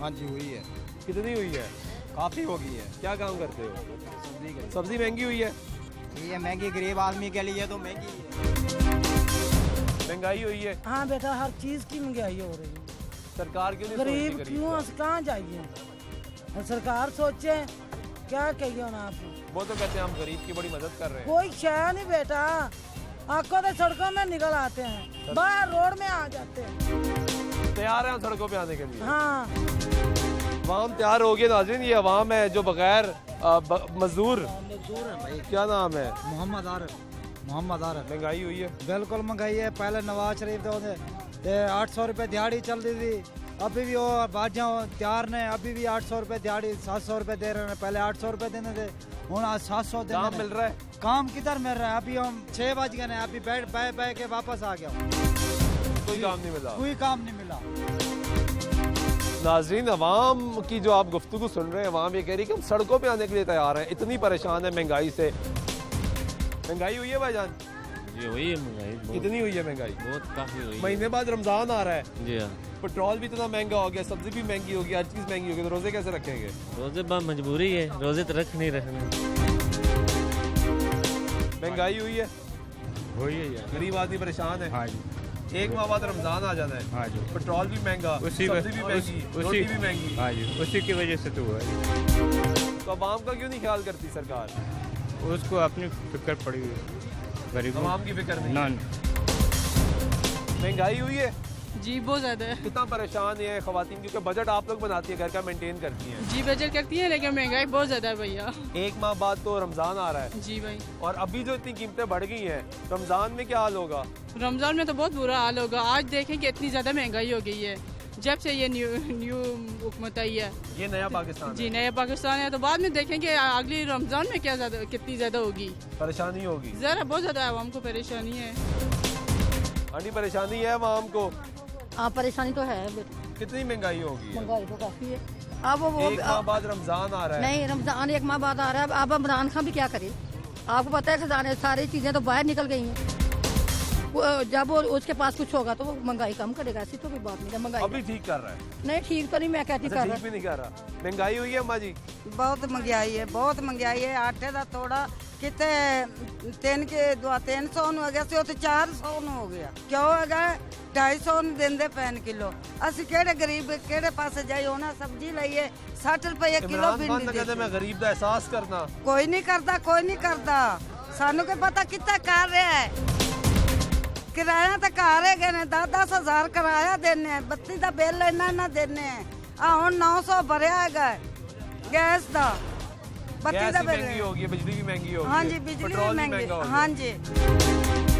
ہاں جی ہوئی ہے۔ کتنی ہوئی ہے؟ کافی ہو گئی ہے۔ کیا کام کرتے ہو؟ سبزی مہنگی ہوئی ہے؟ یہ مہنگی غریب آدمی کے لیے تو مہنگی ہے۔ مہنگائی ہوئی ہے؟ ہاں بیٹا ہر چیز کی مہنگائی ہو رہی ہے۔ سرکار کیوں غریب کیوں؟ کہاں جائیے سرکار سوچے کیا کہیے نا آپ؟ کا؟ وہ تو کہتے ہیں ہم غریب کی بڑی مدد کر رہے ہیں۔ کوئی شہ نہیں بیٹا۔ آنکھوں سے سڑکوں میں نکل آتے ہیں۔ باہر روڈ میں آ جاتے ہیں۔ تیار ہیں سڑکوں پہ آنے کے لیے؟ ہاں۔ عوام تیار ہو گئے ناظرین یہ عوام ہے جو بغیر مزدور۔ کیا نام ہے؟ محمد عارف۔ محمد عارف۔ مہنگائی ہوئی ہے۔ بالکل مہنگائی ہے۔ پہلے نواز شریف دے آٹھ سو روپے دیہڑی چل رہی تھی۔ ابھی بھی وہ باجا تیار نے ابھی بھی آٹھ سو روپے دیہڑی سات سو روپے دے رہے ہیں پہلے آٹھ سو روپے دینے تھے ہوں آج سات سو دینے۔ مل رہا ہے۔ کام کدھر مل رہا ہے؟ ابھی ہم چھ بج گئے ہیں ابھی بیٹھ بہ بہ کے واپس آ گیا ہوں کوئی کام نہیں ملا۔ کوئی کام نہیں ملا۔ ناظرین عوام کی جو آپ گفتگو سن رہے ہیں عوام یہ کہہ رہی ہے کہ ہم سڑکوں پہ آنے کے لیے تیار ہیں۔ اتنی پریشان ہے مہنگائی سے۔ مہنگائی ہوئی ہے بھائی جان؟ جی ہوئی ہے مہنگائی کتنی ہوئی ہے مہنگائی؟ بہت کافی ہوئی مہینے بعد رمضان آ رہا ہے۔ جی ہاں۔ پیٹرول بھی اتنا مہنگا ہو گیا سبزی بھی مہنگی ہوگی ہر چیز مہنگی ہوگی تو روزے کیسے رکھیں گے؟ روزے بات مجبوری ہے روزے تو رکھ نہیں رکھنے مہنگائی ہوئی ہے؟ ہوئی ہے غریب آدمی پریشان ہے۔ ہاں جی۔ ایک ماہ بعد رمضان آ جانا ہے۔ ہاں جی۔ پیٹرول بھی مہنگا اسی سبزی بھی مہنگی روٹی بھی مہنگی۔ ہاں جی۔ اسی کی وجہ سے تو ہوا ہے۔ تو عوام کا کیوں نہیں خیال کرتی سرکار؟ اس کو اپنی فکر پڑی ہوئی ہے۔ غریبوں عوام کی فکر نہیں۔ نہ۔ مہنگائی ہوئی ہے؟ جی بہت زیادہ ہے۔ کتنا پریشان ہے خواتین کیونکہ بجٹ آپ لوگ بناتی ہیں گھر کا مینٹین کرتی ہیں۔ جی بجٹ کرتی ہے لیکن مہنگائی بہت زیادہ ہے بھیا۔ ایک ماہ بعد تو رمضان آ رہا ہے۔ جی بھائی۔ اور ابھی جو اتنی قیمتیں بڑھ گئی ہیں رمضان میں کیا حال ہوگا؟ رمضان میں تو بہت برا حال ہوگا۔ آج دیکھیں کہ اتنی زیادہ مہنگائی ہو گئی ہے۔ جب سے یہ نیو نیو حکومت آئی ہے۔ یہ نیا پاکستان جی نیا پاکستان ہے۔ تو بعد میں دیکھیں کہ اگلی رمضان میں کیا زیادہ کتنی زیادہ ہوگی۔ پریشانی ہوگی۔ ذرا بہت زیادہ عوام کو پریشانی ہے۔ آنٹی پریشانی ہے عوام کو۔ ہاں پریشانی تو ہے کتنی مہنگائی ہوگی مہنگائی تو کافی ہے۔ اب وہ ایک ماہ بعد رمضان آ رہا ہے۔ نہیں رمضان ایک ماہ بعد آ رہا ہے۔ اب عمران خان بھی کیا کرے؟ آپ کو پتہ ہے خزانے ساری چیزیں تو باہر نکل گئی ہیں۔ جب اس کے پاس کچھ ہوگا تو وہ مہنگائی کم کرے گا ایسی تو کوئی بات نہیں مہنگائی ابھی ٹھیک کر رہا ہے۔ نہیں ٹھیک تو نہیں میں کہتی اچھا، کر رہا۔ نہیں کر رہا۔ مہنگائی ہوئی ہے اماں جی؟ بہت مہنگائی ہے بہت مہنگائی ہے آٹے دا توڑا کتے تین کے دو تین سو نو گیا سی تو چار سو ہو گیا۔ کیوں ہو گیا؟ ڈھائی سو نو پین کلو۔ اسی کیڑے غریب کیڑے پاسے جائی ہونا سبزی لائیے ساٹھ روپے کلو بھنڈی دے میں غریب دا احساس کرنا۔ کوئی نہیں کرتا کوئی نہیں کرتا۔ سانو کے پتا کتنا کر رہا ہے؟ کرایہ تو کار ہے ਨੇ دس دس ہزار کرایہ دینا ਬੱਤੀ ਦਾ ਬਿੱਲ ਇਹਨਾਂ ਨਾ ਦੇਣੇ ਆ। ਹੁਣ 900 ਭਰਿਆ ਹੈਗਾ ਗੈਸ ਦਾ। ਬੱਤੀ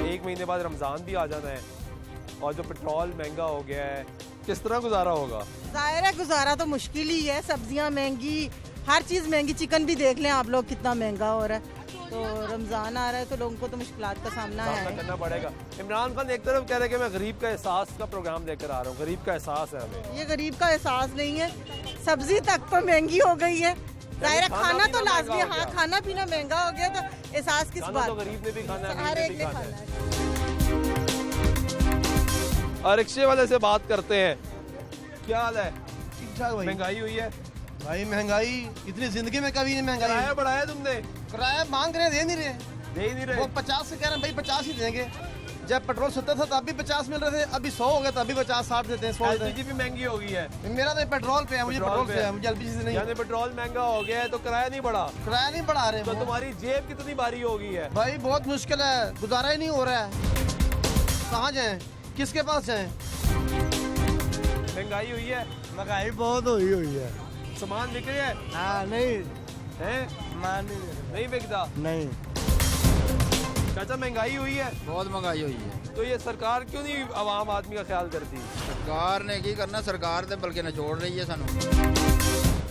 ایک مہینے بعد رمضان بھی آ جانا ہے اور جو پٹرول مہنگا ہو گیا ہے کس طرح گزارا ہوگا ظاہر ہے گزارا تو مشکل ہی ہے سبزیاں مہنگی ہر چیز مہنگی چکن بھی دیکھ لیں آپ لوگ کتنا مہنگا ہو رہا ہے تو رمضان آ رہا ہے تو لوگوں کو تو مشکلات کا سامنا ہے۔ کرنا پڑے گا۔ عمران خان ایک طرف کہہ رہے کہ میں غریب کا احساس کا پروگرام لے کر آ رہا ہوں غریب کا احساس ہے ہمیں۔ یہ غریب کا احساس نہیں ہے۔ سبزی تک پر مہنگی ہو گئی ہے۔ ظاہر کھانا تو لازمی ہے۔ ہاں کھانا پینا مہنگا ہو گیا تو احساس کس بات تو غریب نے بھی کھانا ہے ہر ایک نے کھانا ہے۔ رکشے والے سے بات کرتے ہیں۔ کیا حال ہے؟ مہنگائی ہوئی ہے۔ بھائی مہنگائی اتنی زندگی میں کبھی نہیں مہنگائی۔ بڑھایا تم نے۔ کرایہ مانگ رہے ہیں دے نہیں رہے۔ دے نہیں رہے۔ وہ پچاس سے کہہ رہے ہیں بھائی پچاس ہی دیں گے۔ جب پٹرول ستر تھا تب بھی پچاس مل رہے تھے ابھی سو ہو گئے تو ابھی پچاس ساٹھ دیتے ہیں سو ایل پی جی بھی مہنگی ہو گئی ہے۔ میرا تو پیٹرول پہ ہے مجھے پیٹرول پہ ہے۔ مجھے ایل پی جی سے نہیں۔ یعنی پیٹرول مہنگا ہو گیا ہے تو کرایہ نہیں بڑھا۔ کرایہ نہیں بڑھا رہے تو تمہاری جیب کتنی بھاری ہو گئی ہے؟ بھائی بہت مشکل ہے گزارا ہی نہیں ہو رہا ہے۔ کہاں جائیں؟ کس کے پاس جائیں؟ مہنگائی ہوئی ہے۔ مہنگائی بہت ہوئی ہوئی ہے۔ سامان نکلے ہاں نہیں۔ نہیں بکتا۔ نہیں۔ چاچا مہنگائی ہوئی ہے۔ بہت مہنگائی ہوئی ہے۔ تو یہ سرکار کیوں نہیں عوام آدمی کا خیال کرتی؟ سرکار نے کی کرنا؟ سرکار تے بلکہ نہ چھوڑ رہی ہے سنو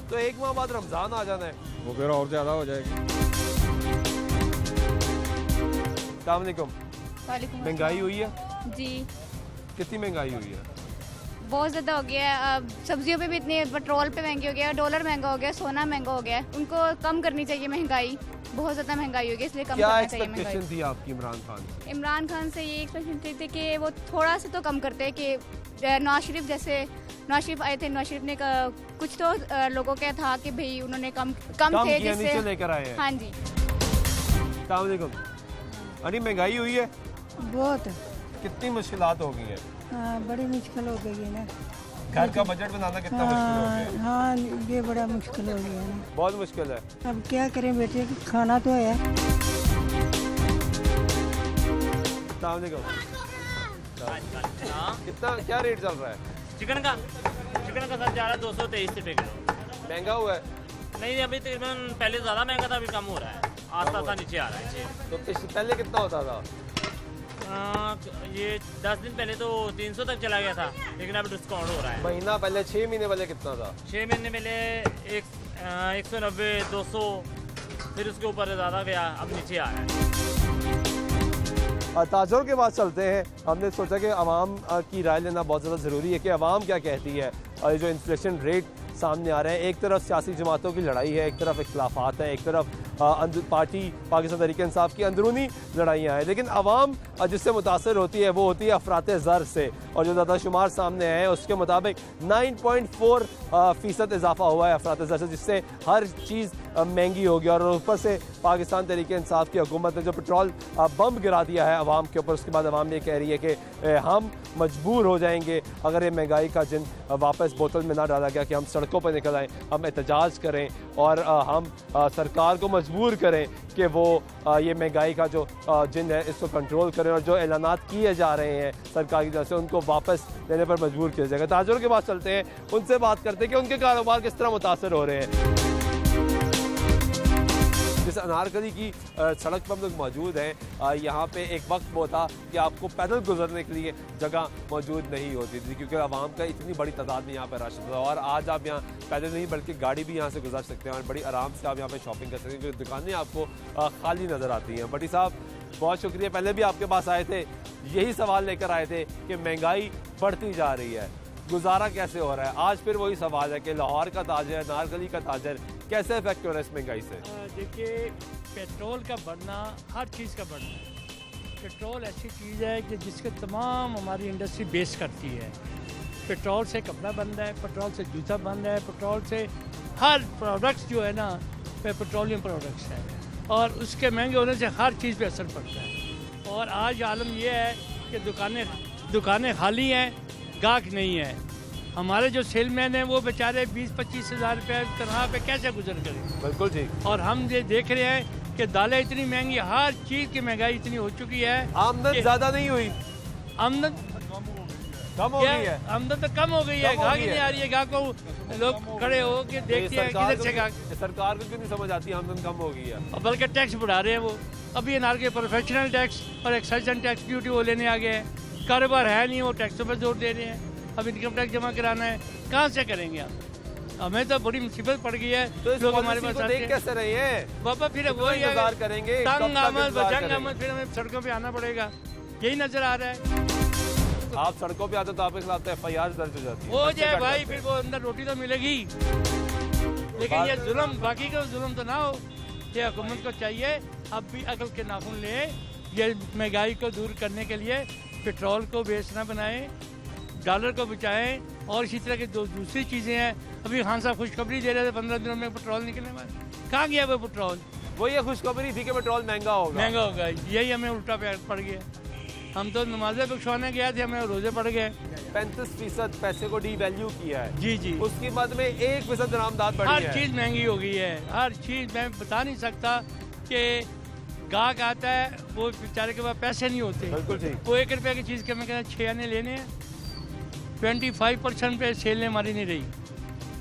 تو ایک ماہ بعد رمضان آ جانا ہے۔ وہ پھر اور زیادہ ہو جائے گی۔ السلام علیکم۔ مہنگائی ہوئی ہے؟ جی۔ کتنی مہنگائی ہوئی ہے؟ بہت زیادہ ہو گیا ہے۔ سبزیوں پہ بھی اتنی پٹرول پہ مہنگی ہو گیا ڈالر مہنگا ہو گیا سونا مہنگا ہو گیا ہے۔ ان کو کم کرنی چاہیے مہنگائی۔ بہت زیادہ مہنگائی ہوگی اس لیے کم کرنا چاہیے مہنگائی۔ تھی آپ کی عمران خان عمران خان سے یہ ایکسپیکٹیشن تھی کہ وہ تھوڑا سا تو کم کرتے کہ نواز شریف جیسے نواز شریف آئے تھے نواز شریف نے کچھ تو لوگوں کا تھا کہ بھئی انہوں نے کم کم تھے جس سے لے کر آئے ہیں۔ ہاں جی۔ السلام علیکم۔ ہاں۔ ارے مہنگائی ہوئی ہے؟ بہت کتنی مشکلات ہو گئی ہیں۔ ہاں، بڑی مشکل ہو گئی ہے گھر کا بجٹ بنانا کتنا ہاں، مشکل ہو گیا؟ ہاں یہ بڑا مشکل ہو گیا بہت مشکل ہے۔ اب کیا کریں بیٹے کھانا تو ہے۔ السلام علیکم۔ کتنا کیا ریٹ چل رہا ہے؟ چکن کا چکن کا سر جا رہا ہے دو سو تیئیس روپے کلو۔ مہنگا ہوا ہے؟ نہیں ابھی تقریباً پہلے زیادہ مہنگا تھا ابھی کم ہو رہا ہے۔ آستہ آستہ نیچے آ رہا ہے جی۔ تو پہلے کتنا ہوتا تھا؟ ہاں، یہ دس دن پہلے تو تین سو تک چلا گیا تھا لیکن اب ڈسکاؤنٹ ہو رہا ہے۔ مہینہ پہلے چھ مہینے پہلے کتنا تھا؟ چھ مہینے پہلے ایک سو نوے دو سو پھر اس کے اوپر زیادہ گیا اب نیچے آیا ہے۔ تاجر کے بعد چلتے ہیں ہم نے سوچا کہ عوام کی رائے لینا بہت زیادہ ضروری ہے کہ عوام کیا کہتی ہے جو انفلیشن ریٹ سامنے آ رہے ہیں۔ ایک طرف سیاسی جماعتوں کی لڑائی ہے، ایک طرف اختلافات ہیں، ایک طرف پارٹی پاکستان تحریک انصاف کی اندرونی لڑائیاں ہیں۔ لیکن عوام جس سے متاثر ہوتی ہے، وہ ہوتی ہے افرات زر سے۔ اور جو دادا شمار سامنے آئے ہیں، اس کے مطابق نائن پوائنٹ فور فیصد اضافہ ہوا ہے افرات زر سے، جس سے ہر چیز مہنگی ہوگی اور اوپر سے پاکستان تحریک انصاف کی حکومت نے جو پٹرول بم گرا دیا ہے عوام کے اوپر، اس کے بعد عوام یہ کہہ رہی ہے کہ ہم مجبور ہو جائیں گے اگر یہ مہنگائی کا جن واپس بوتل میں نہ ڈالا گیا کہ ہم سڑکوں پہ نکل آئیں، ہم احتجاج کریں اور ہم سرکار کو مجبور کریں کہ وہ یہ مہنگائی کا جو جن ہے، اس کو کنٹرول کریں اور جو اعلانات کیے جا رہے ہیں سرکار کی طرف سے، ان کو واپس دینے پر مجبور کیا جائے گا۔ تاجر کے پاس چلتے ہیں، ان سے بات کرتے ہیں کہ ان کے کاروبار کس طرح متاثر ہو رہے ہیں۔ جس انارکلی کی سڑک پر ہم لوگ موجود ہیں یہاں پہ ایک وقت وہ تھا کہ آپ کو پیدل گزرنے کے لیے جگہ موجود نہیں ہوتی تھی، کیونکہ عوام کا اتنی بڑی تعداد میں یہاں پہ رش تھا۔ اور آج آپ یہاں پیدل نہیں، بلکہ گاڑی بھی یہاں سے گزار سکتے ہیں اور بڑی آرام سے آپ یہاں پہ شاپنگ کر سکتے ہیں کیونکہ دکانیں آپ کو خالی نظر آتی ہیں۔ بٹی صاحب، بہت شکریہ۔ پہلے بھی آپ کے پاس آئے تھے، یہی سوال لے کر آئے تھے کہ مہنگائی بڑھتی جا رہی ہے۔ گزارا کیسے ہو رہا ہے؟ آج پھر وہی سوال ہے کہ لاہور کا تاجر، نارگلی کا تاجر کیسے افیکٹ ہو رہا ہے اس مہنگائی سے؟ دیکھیے پیٹرول کا بڑھنا، ہر چیز کا بڑھنا ہے۔ پیٹرول ایسی چیز ہے کہ جس کے تمام ہماری انڈسٹری بیس کرتی ہے۔ پیٹرول سے کپڑا بند ہے پیٹرول سے جوتا بند ہے پیٹرول سے ہر پروڈکٹس جو ہے نا پیٹرولیم پروڈکٹس ہے اور اس کے مہنگے ہونے سے ہر چیز پہ اثر پڑتا ہے۔ اور آج عالم یہ ہے کہ دکانیں دکانیں خالی ہیں۔ گاہک نہیں ہے۔ ہمارے جو سیل مین ہیں وہ بیچارے بیس پچیس ہزار روپے تنہا پہ کیسے گزر کریں؟ بالکل ٹھیک۔ اور ہم یہ دیکھ رہے ہیں کہ دالیں اتنی مہنگی ہر چیز کی مہنگائی اتنی ہو چکی ہے آمدن زیادہ نہیں ہوئی۔ آمدن کم ہو گئی ہے۔ آمدن تو کم ہو گئی ہے۔ گاہک نہیں آ رہی ہے۔ گاہک کو لوگ کھڑے ہو کے دیکھتے ہیں کدھر سے گاہک۔ سرکار کو کیوں نہیں سمجھ آتی آمدن کم ہو گئی ہے؟ بلکہ ٹیکس بڑھا رہے ہیں وہ۔ ابھی انار کے پروفیشنل ٹیکس اور ایکسائزن ٹیکس ڈیوٹی وہ لینے آ گئے ہیں۔ کاروبار ہے نہیں وہ ٹیکسوں پر زور دے رہے ہیں۔ اب انکم ٹیکس جمع کرانا ہے۔ کہاں سے کریں گے آپ؟ ہمیں تو بڑی مصیبت پڑ گئی ہے۔ تو لوگ ہمارے پاس کیسے رہی ہیں بابا پھر وہی کریں گے تنگ آمد بچنگ آمد پھر ہمیں سڑکوں پہ آنا پڑے گا۔ یہی نظر آ رہا ہے۔ آپ سڑکوں پہ آتے تو آپ کے خلاف ایف آئی آر درج ہو جاتی ہے۔ وہ جائے بھائی پھر وہ اندر روٹی تو ملے گی۔ لیکن یہ ظلم باقی کا ظلم تو نہ ہو۔ یہ حکومت کو چاہیے اب بھی عقل کے ناخن لے یہ مہنگائی کو دور کرنے کے لیے پٹرول کو بیس نہ بنائیں ڈالر کو بچائیں اور اسی طرح کی دو دوسری چیزیں ہیں۔ ابھی خان صاحب خوشخبری دے رہے تھے پندرہ دنوں میں پٹرول نکلنے والے۔ کہاں گیا وہ پٹرول وہ یہ خوشخبری تھی کہ پٹرول مہنگا ہوگا۔ مہنگا ہوگا۔ یہی ہمیں الٹا پڑ گیا۔ ہم تو نمازیں بخشوانے گیا تھے ہمیں روزے پڑ گئے۔ پینتیس فیصد پیسے کو ڈی ویلیو کیا ہے۔ جی جی۔ اس کی بعد میں ایک فیصد درآمدات ہر چیز مہنگی ہو گئی ہے۔ ہر چیز میں بتا نہیں سکتا کہ گاہک آتا ہے وہ بیچارے کے پاس پیسے نہیں ہوتے۔ وہ ایک روپے کی چیز کے میں کہنا چھ آنے لینے۔ ہیں ٹوینٹی فائیو پرسینٹ پہ سیل نے ہماری نہیں رہی۔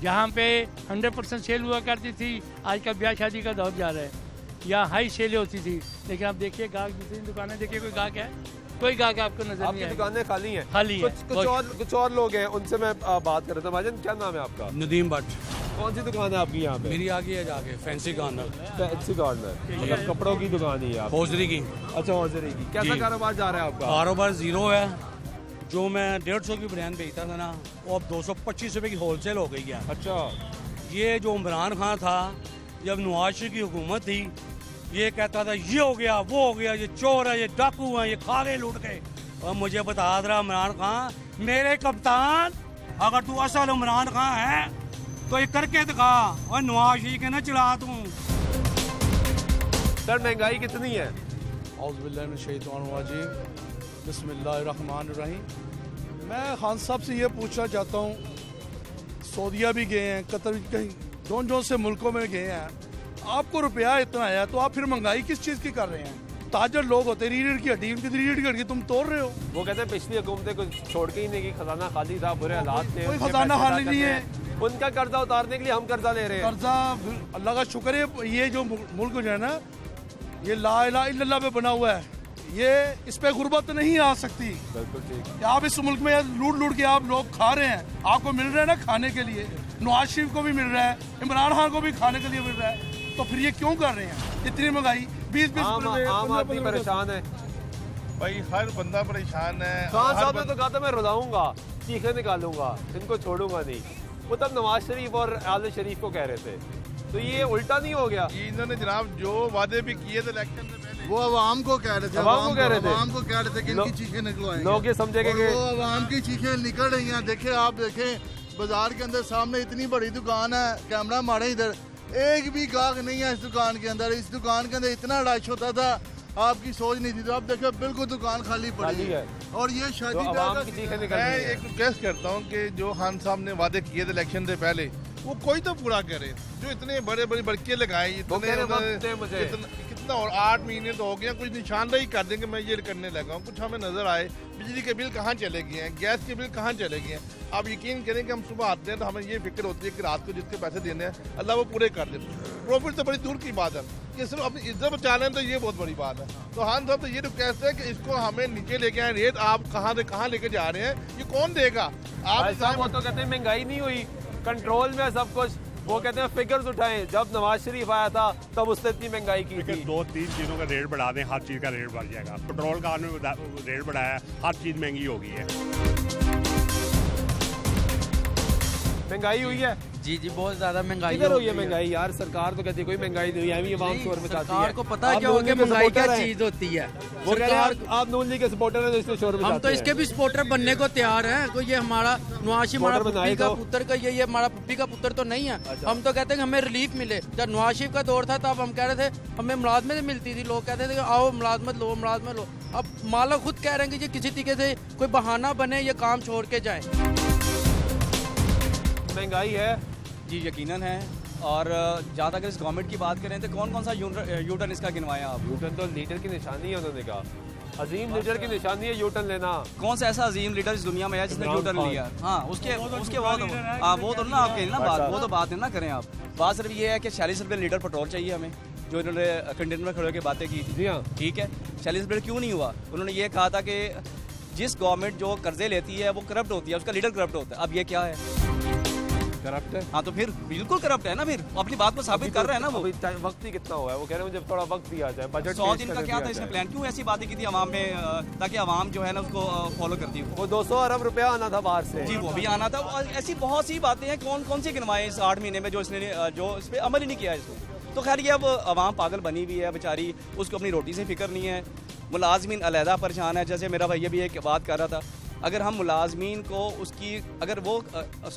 جہاں پہ ہنڈریڈ پرسینٹ سیل ہوا کرتی تھی آج کا بیاہ شادی کا دور جا رہا ہے۔ یا ہائی سیلیں ہوتی تھی لیکن آپ دیکھیے گاہک دوسری دکانیں دیکھیے کوئی گاہک ہے۔ کوئی گاہک آپ کو نظر نہیں آئے آپ کی دکانیں خالی ہیں۔ خالی ہیں کچھ اور لوگ ہیں ان سے میں بات کر رہا تھا۔ بھائی کیا نام ہے آپ کا؟ ندیم بٹ۔ کون سی دکان ہے آپ کی یہاں پہ؟ میری آگے ہے جا کے۔ فینسی کارنر فینسی کارنر مطلب کپڑوں کی دکان ہی ہے آپ ہوزری کی۔ اچھا ہوزری کی۔ کیسا جی۔ کاروبار جا رہا ہے آپ کا؟ کاروبار زیرو ہے۔ جو میں ڈیڑھ سو کی برانڈ بیچتا تھا نا وہ اب دو سو پچیس روپے کی ہول سیل ہو گئی ہے۔ اچھا۔ یہ جو عمران خان تھا جب نواز شریف کی حکومت تھی یہ کہتا تھا یہ ہو گیا وہ ہو گیا یہ چور ہے یہ ڈاکو ہے یہ کھا گئے لوٹ گئے اور مجھے بتا رہا عمران خان میرے کپتان اگر تو اصل عمران خان ہے تو یہ کر کے دکھا۔ اور نواز شریف کے نہ چلا دوں سر مہنگائی کتنی ہے؟ اعوذ باللہ من الشیطان الرجیم۔ بسم اللہ الرحمن الرحیم۔ میں خان صاحب سے یہ پوچھنا چاہتا ہوں سعودیہ بھی گئے ہیں قطر بھی کہیں جون جون سے ملکوں میں گئے ہیں۔ آپ کو روپیہ اتنا آیا تو آپ پھر مہنگائی کس چیز کی کر رہے ہیں؟ تاجر لوگ ہوتے ہیں ریڑھ کی ہڈی ان کی ریڑھ کی ہڈی تم توڑ رہے ہو۔ وہ کہتے ہیں پچھلی حکومتیں کچھ چھوڑ کے ہی نہیں کی خزانہ خالی تھا برے حالات تھے کوئی خزانہ خالی نہیں ہے ان کا قرضہ اتارنے کے لیے ہم قرضہ لے رہے ہیں۔ قرضہ اللہ کا شکر ہے یہ جو ملک جو ہے نا یہ لا الہ الا اللہ پہ بنا ہوا ہے۔ یہ اس پہ غربت نہیں آ سکتی۔ بالکل ٹھیک۔ آپ اس ملک میں لوٹ لوٹ کے آپ لوگ کھا رہے ہیں آپ کو مل رہے ہیں نا کھانے کے لیے نواز شریف کو بھی مل رہا ہے عمران خان کو بھی کھانے کے لیے مل رہا ہے۔ تو پھر یہ کیوں کر رہے ہیں؟ اتنی مہنگائی بیس بیس پریشان ہے بھائی ہر بندہ پریشان ہے خان صاحب نے تو کہا تھا میں رلاؤں گا چیخیں نکالوں گا ان کو چھوڑوں گا نہیں۔ وہ تب نواز شریف اور عالم شریف کو کہہ رہے تھے۔ تو یہ الٹا نہیں ہو گیا؟ جی، انہوں نے جناب جو وعدے بھی کیے تھے الیکشن وہ عوام کو کہہ رہے تھے عوام کو کہہ رہے تھے؟ عوام کو کہہ رہے تھے کہ ان کی چیخیں نکلوائیں لوگ یہ سمجھے کہ وہ عوام کی چیخیں نکل رہی ہیں۔ دیکھیں آپ دیکھیں بازار کے اندر سامنے اتنی بڑی دکان ہے کیمرہ مارے ادھر۔ ایک بھی گاہک نہیں ہے اس دکان کے اندر۔ اس دکان کے اندر اتنا رش ہوتا تھا آپ کی سوچ نہیں تھی۔ تو آپ دیکھو بالکل دکان خالی پڑی ہے۔ اور یہ شادی میں ایک ریکویسٹ کرتا ہوں کہ جو خان صاحب نے وعدے کیے تھے الیکشن سے پہلے وہ کوئی تو پورا کرے۔ جو اتنے بڑے بڑے بڑکے لگائے اتنے نا اور آٹھ مہینے تو ہو گیا کچھ نشاندہی کر دیں کہ میں یہ کرنے لگا ہوں۔ کچھ ہمیں نظر آئے بجلی کے بل کہاں چلے گئے ہیں؟ گیس کے بل کہاں چلے گئے ہیں؟ آپ یقین کریں کہ ہم صبح آتے ہیں تو ہمیں یہ فکر ہوتی ہے کہ رات کو جس کے پیسے دینے ہیں اللہ وہ پورے کر دے۔ پروفٹ تو بڑی دور کی بات ہے۔ کہ صرف اپنی عزت بچا لیں تو یہ بہت بڑی بات ہے۔ تو ہان صاحب تو یہ ریکویسٹ ہے کہ اس کو ہمیں نیچے لے کے آئے ریٹ آپ کہاں سے کہاں لے کے جا رہے ہیں؟ یہ کون دے گا؟ آپ تو کہتے ہیں مہنگائی نہیں ہوئی کنٹرول میں سب کچھ۔ وہ کہتے ہیں فگرز اٹھائیں۔ جب نواز شریف آیا تھا تب اس نے اتنی مہنگائی کی تھی۔ دو تین چیزوں کا ریٹ بڑھا دیں ہر چیز کا ریٹ بڑھ جائے گا۔ پٹرول کا ریٹ بڑھایا ہر چیز مہنگی ہو گئی ہے۔ مہنگائی ہوئی ہے؟ جی جی بہت زیادہ مہنگائی کدھر ہوئی ہے مہنگائی؟ یار سرکار تو کہتی ہے کوئی مہنگائی نہیں ہوئی ہمیں عوام جی، شور مچاتی ہے۔ سرکار کو پتہ کیا ہوگا مہنگائی کیا چیز ہوتی ہے؟ وہ کہہ رہے ہیں آپ نون لی کے سپورٹر ہیں تو اس لیے شور مچاتے ہیں ہم تو اس کے بھی سپورٹر بننے کو تیار ہیں۔ کوئی یہ ہمارا نواشی شریف ہمارا پپی کا پتر کا یہ ہمارا پپی کا پتر تو نہیں ہے۔ اچھا۔ ہم تو کہتے ہیں کہ ہمیں ریلیف ملے۔ جب نواشی کا دور تھا تب ہم کہہ رہے تھے ہمیں ملازمت ملتی تھی۔ لوگ کہتے تھے کہ آؤ ملازمت لو ملازمت لو۔ اب مالک خود کہہ رہے ہیں کہ یہ کسی طریقے سے کوئی بہانہ بنے یہ کام چھوڑ کے جائیں مہنگائی ہے۔ جی یقیناً ہے۔ اور جہاں تک اس گورنمنٹ کی بات کریں تو کون کون سا یوٹن اس کا گنوایا آپ؟ یوٹن تو لیڈر کی نشانی ہے انہوں نے کہا۔ عظیم لیڈر کی نشانی ہے یوٹن لینا۔ کون سا ایسا عظیم لیڈر اس دنیا میں ہے جس نے یوٹن لیا؟ ہاں اس کے اس کے بعد ہاں، وہ تو نا آپ کہیں نا بات وہ تو بات نہ کریں آپ۔ بات صرف یہ ہے کہ چالیس روپئے لیٹر پٹرول چاہیے ہمیں جو انہوں نے کنٹینر میں کھڑے ہو کے باتیں کی تھی جی ہاں۔ ٹھیک ہے۔ چالیس روپئے کیوں نہیں ہوا؟ انہوں نے یہ کہا تھا کہ جس گورنمنٹ جو قرضے لیتی ہے وہ کرپٹ ہوتی ہے اس کا لیڈر کرپٹ ہوتا ہے۔ اب یہ کیا ہے؟ کرپٹ ہے ہاں تو پھر بالکل کرپٹ ہے نا پھر اپنی بات کو ثابت کر رہے ہیں نا وہ وقت ہی کتنا ہوا ہے وہ کہہ رہے ہیں جب تھوڑا وقت دیا جائے بجٹ سو دن کا کیا تھا اس نے پلان کیوں ایسی باتیں کی تھی عوام میں تاکہ عوام جو ہے نا اس کو فالو کرتی ہو وہ دو سو ارب روپیہ آنا تھا باہر سے جی وہ بھی آنا تھا ایسی بہت سی باتیں ہیں کون کون سی گنوائے اس آٹھ مہینے میں جو اس نے جو اس پہ عمل ہی نہیں کیا اس کو تو خیر یہ اب عوام پاگل بنی ہوئی ہے بیچاری اس کو اپنی روٹی سے فکر نہیں ہے ملازمین علیحدہ پریشان ہے جیسے میرا بھائی بھی ایک بات کر رہا تھا اگر ہم ملازمین کو اس کی اگر وہ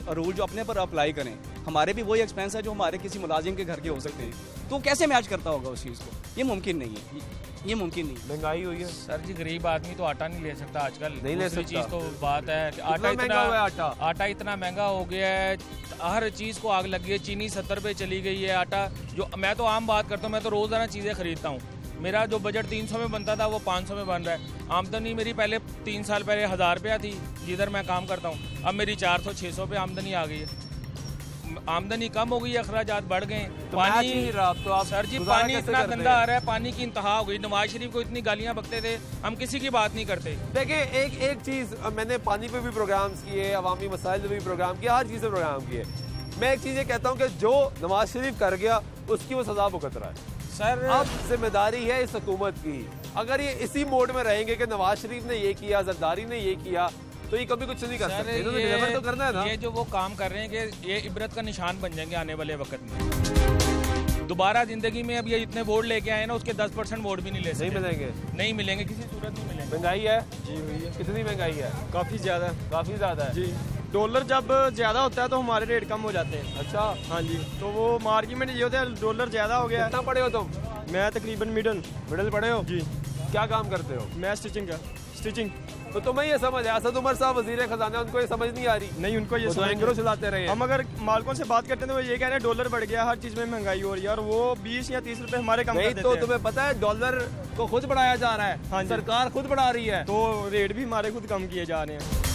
رول جو اپنے پر اپلائی کریں ہمارے بھی وہی ایکسپینس ہے جو ہمارے کسی ملازم کے گھر کے ہو سکتے ہیں۔ تو کیسے میچ کرتا ہوگا اس چیز کو؟ یہ ممکن نہیں ہے۔ یہ ممکن نہیں مہنگائی ہوئی ہے۔ سر جی غریب آدمی تو آٹا نہیں لے سکتا آج کل۔ نہیں لے سکتا چیز تو بات ہے آٹا اتنا آٹا۔ اتنا مہنگا ہو گیا ہے۔ ہر چیز کو آگ لگی ہے۔ چینی ستر پہ چلی گئی ہے آٹا۔ جو میں تو عام بات کرتا ہوں میں تو روزانہ چیزیں خریدتا ہوں۔ میرا جو بجٹ تین سو میں بنتا تھا وہ پانچ سو میں بن رہا ہے۔ آمدنی میری پہلے تین سال پہلے ہزار روپیہ تھی جدھر میں کام کرتا ہوں۔ اب میری چار سو چھ سو پہ آمدنی آ گئی ہے۔ آمدنی کم ہو گئی اخراجات بڑھ گئے پانی سر جی پانی اتنا گندا آ رہا ہے پانی کی انتہا ہو گئی۔ نواز شریف کو اتنی گالیاں بکتے تھے ہم کسی کی بات نہیں کرتے۔ دیکھیں ایک ایک چیز میں نے پانی پہ بھی پروگرامز کیے عوامی مسائل پہ بھی پروگرام کیا ہر چیز پہ پروگرام کیے۔ میں ایک چیز یہ کہتا ہوں کہ جو نواز شریف کر گیا اس کی وہ سزا بکت رہا ہے۔ سر اب ذمہ داری ہے اس حکومت کی۔ اگر یہ اسی موڈ میں رہیں گے کہ نواز شریف نے یہ کیا زرداری نے یہ کیا تو یہ کبھی کچھ نہیں کر سکتے۔ کرنا یہ جو وہ کام کر رہے ہیں کہ یہ عبرت کا نشان بن جائیں گے آنے والے وقت میں۔ دوبارہ زندگی میں اب یہ اتنے ووٹ لے کے آئے نا اس کے دس پرسینٹ ووٹ بھی نہیں لے سکتے۔ ملیں گے۔ نہیں ملیں گے کسی صورت نہیں ملیں گے۔ مہنگائی ہے؟ جی کتنی مہنگائی ہے؟ کافی زیادہ۔ کافی زیادہ ہے۔ جی۔ ڈالر جب زیادہ ہوتا ہے تو ہمارے ریٹ کم ہو جاتے ہیں اچھا ہاں جی تو وہ مارکیٹ میں یہ ہوتا ہے ڈالر زیادہ ہو گیا کتنا پڑے ہو تم میں تقریباً مڈل مڈل پڑھے ہو جی کیا کام کرتے ہو میں اسٹچنگ کا اسٹچنگ تو تمہیں یہ سمجھ اسد عمر صاحب وزیر خزانہ ان کو یہ سمجھ نہیں آ رہی نہیں ان کو یہ سمجھ چلاتے رہے ہم اگر مالکوں سے بات کرتے ہیں تو وہ یہ کہہ رہے ہیں ڈالر بڑھ گیا ہر چیز میں مہنگائی ہو رہی ہے اور وہ بیس یا تیس روپے ہمارے کم نہیں تو تمہیں پتا ہے ڈالر کو خود بڑھایا جا رہا ہے سرکار خود بڑھا رہی ہے تو ریٹ بھی ہمارے خود کم کیے جا رہے ہیں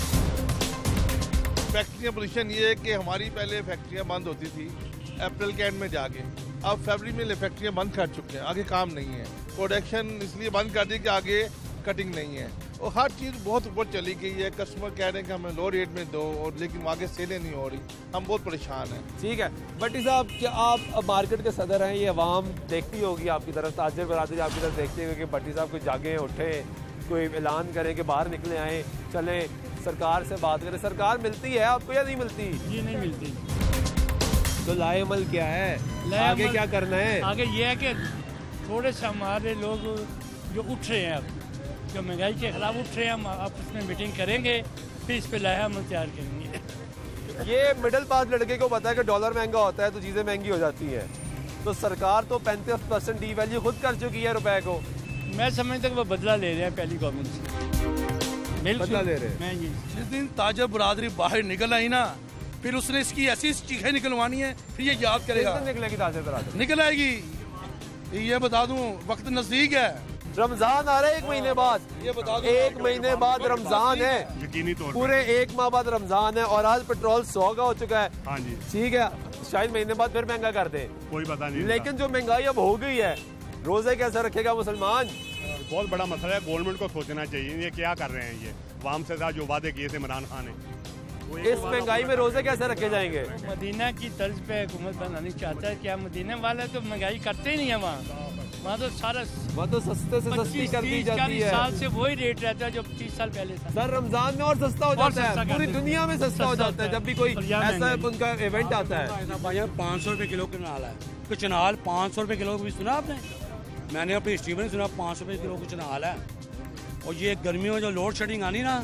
فیکٹریاں پوزیشن یہ ہے کہ ہماری پہلے فیکٹریاں بند ہوتی تھی اپریل کے اینڈ میں جا کے۔ اب فیبری میں فیکٹریاں بند کر چکے ہیں، آگے کام نہیں ہے۔ پروڈکشن اس لیے بند کر دی کہ آگے کٹنگ نہیں ہے۔ اور ہر چیز بہت اوپر چلی گئی ہے۔ کسٹمر کہہ رہے ہیں کہ ہمیں لو ریٹ میں دو، اور لیکن آگے سیلیں نہیں ہو رہی۔ ہم بہت پریشان ہیں۔ ٹھیک ہے۔ بٹی صاحب کیا آپ اب مارکیٹ کے صدر ہیں؟ یہ عوام دیکھتی ہوگی آپ کی طرف، تاجر برادری آپ کی طرف دیکھتے ہوگی کہ بٹی صاحب کوئی جاگے اٹھیں، کوئی اعلان کریں کہ باہر نکلے آئیں، چلیں۔ سرکار سے بات کریں۔ سرکار ملتی ہے آپ کو یا نہیں ملتی؟ یہ نہیں ملتی۔ تو لائے عمل کیا ہے؟ آگے کیا کرنا ہے؟ آگے یہ ہے کہ تھوڑے سے ہمارے لوگ جو اٹھ رہے ہیں جو مہنگائی کے خلاف اٹھ رہے ہیں ہم آپس میں میٹنگ کریں گے پھر اس پہ لائے عمل تیار کریں گے۔ یہ مڈل پاس لڑکے کو پتا ہے کہ ڈالر مہنگا ہوتا ہے تو چیزیں مہنگی ہو جاتی ہیں۔ تو سرکار تو پینتیس پرسینٹ ڈی ویلیو خود کر چکی ہے روپے کو۔ میں سمجھتا کہ وہ بدلہ لے رہے ہیں پہلی گورنمنٹ سے۔ بدلہ دے رہے ہیں۔ جس دن تاجر برادری باہر نکل آئی نا پھر اس نے اس کی ایسی چیخیں نکلوانی ہیں پھر یہ یاد کرے گا۔ نکلے گی تاجر برادری؟ نکل آئے گی۔ یہ بتا دوں وقت نزدیک ہے۔ رمضان آ رہا ہے ایک ہاں، مہینے بعد۔ ایک مہینے بعد رمضان ہے۔ پورے ایک ماہ بعد رمضان ہے اور آج پیٹرول سو کا ہو چکا ہے۔ ہاں جی۔ ٹھیک ہے شاید مہینے بعد پھر مہنگا کر دیں۔ کوئی پتا نہیں۔ لیکن جو مہنگائی اب ہو گئی ہے روزے کیسے رکھے گا مسلمان؟ بہت بڑا مسئلہ ہے گورنمنٹ کو سوچنا چاہیے یہ کیا کر رہے ہیں یہ۔ وام سے ساتھ جو وعدے کیے تھے عمران خان نے۔ اس مہنگائی میں روزے کیسے رکھے جائیں گے؟ مدینہ کی طرز پہ حکومت بنانی چاہتا ہے کیا مدینہ والے تو مہنگائی کرتے ہی نہیں ہے وہاں۔ وہاں تو سارا وہاں تو سستے سے سستی کر دی جاتی ہے۔ سال سے وہی ریٹ رہتا ہے جو تیس سال پہلے تھا۔ سر رمضان میں اور سستا ہو جاتا ہے پوری دنیا میں سستا ہو جاتا ہے۔ جب بھی کوئی ایسا ان کا ایونٹ آتا ہے۔ پانچ سو روپے کلو کنال ہے۔ کنال پانچ سو روپے کلو بھی سنا آپ نے؟ میں نے اپنی اسٹیم نہیں سنا پانچ سو روپئے کلو کچھ حال ہے۔ اور یہ گرمی میں جو لوڈ شیڈنگ آنی نا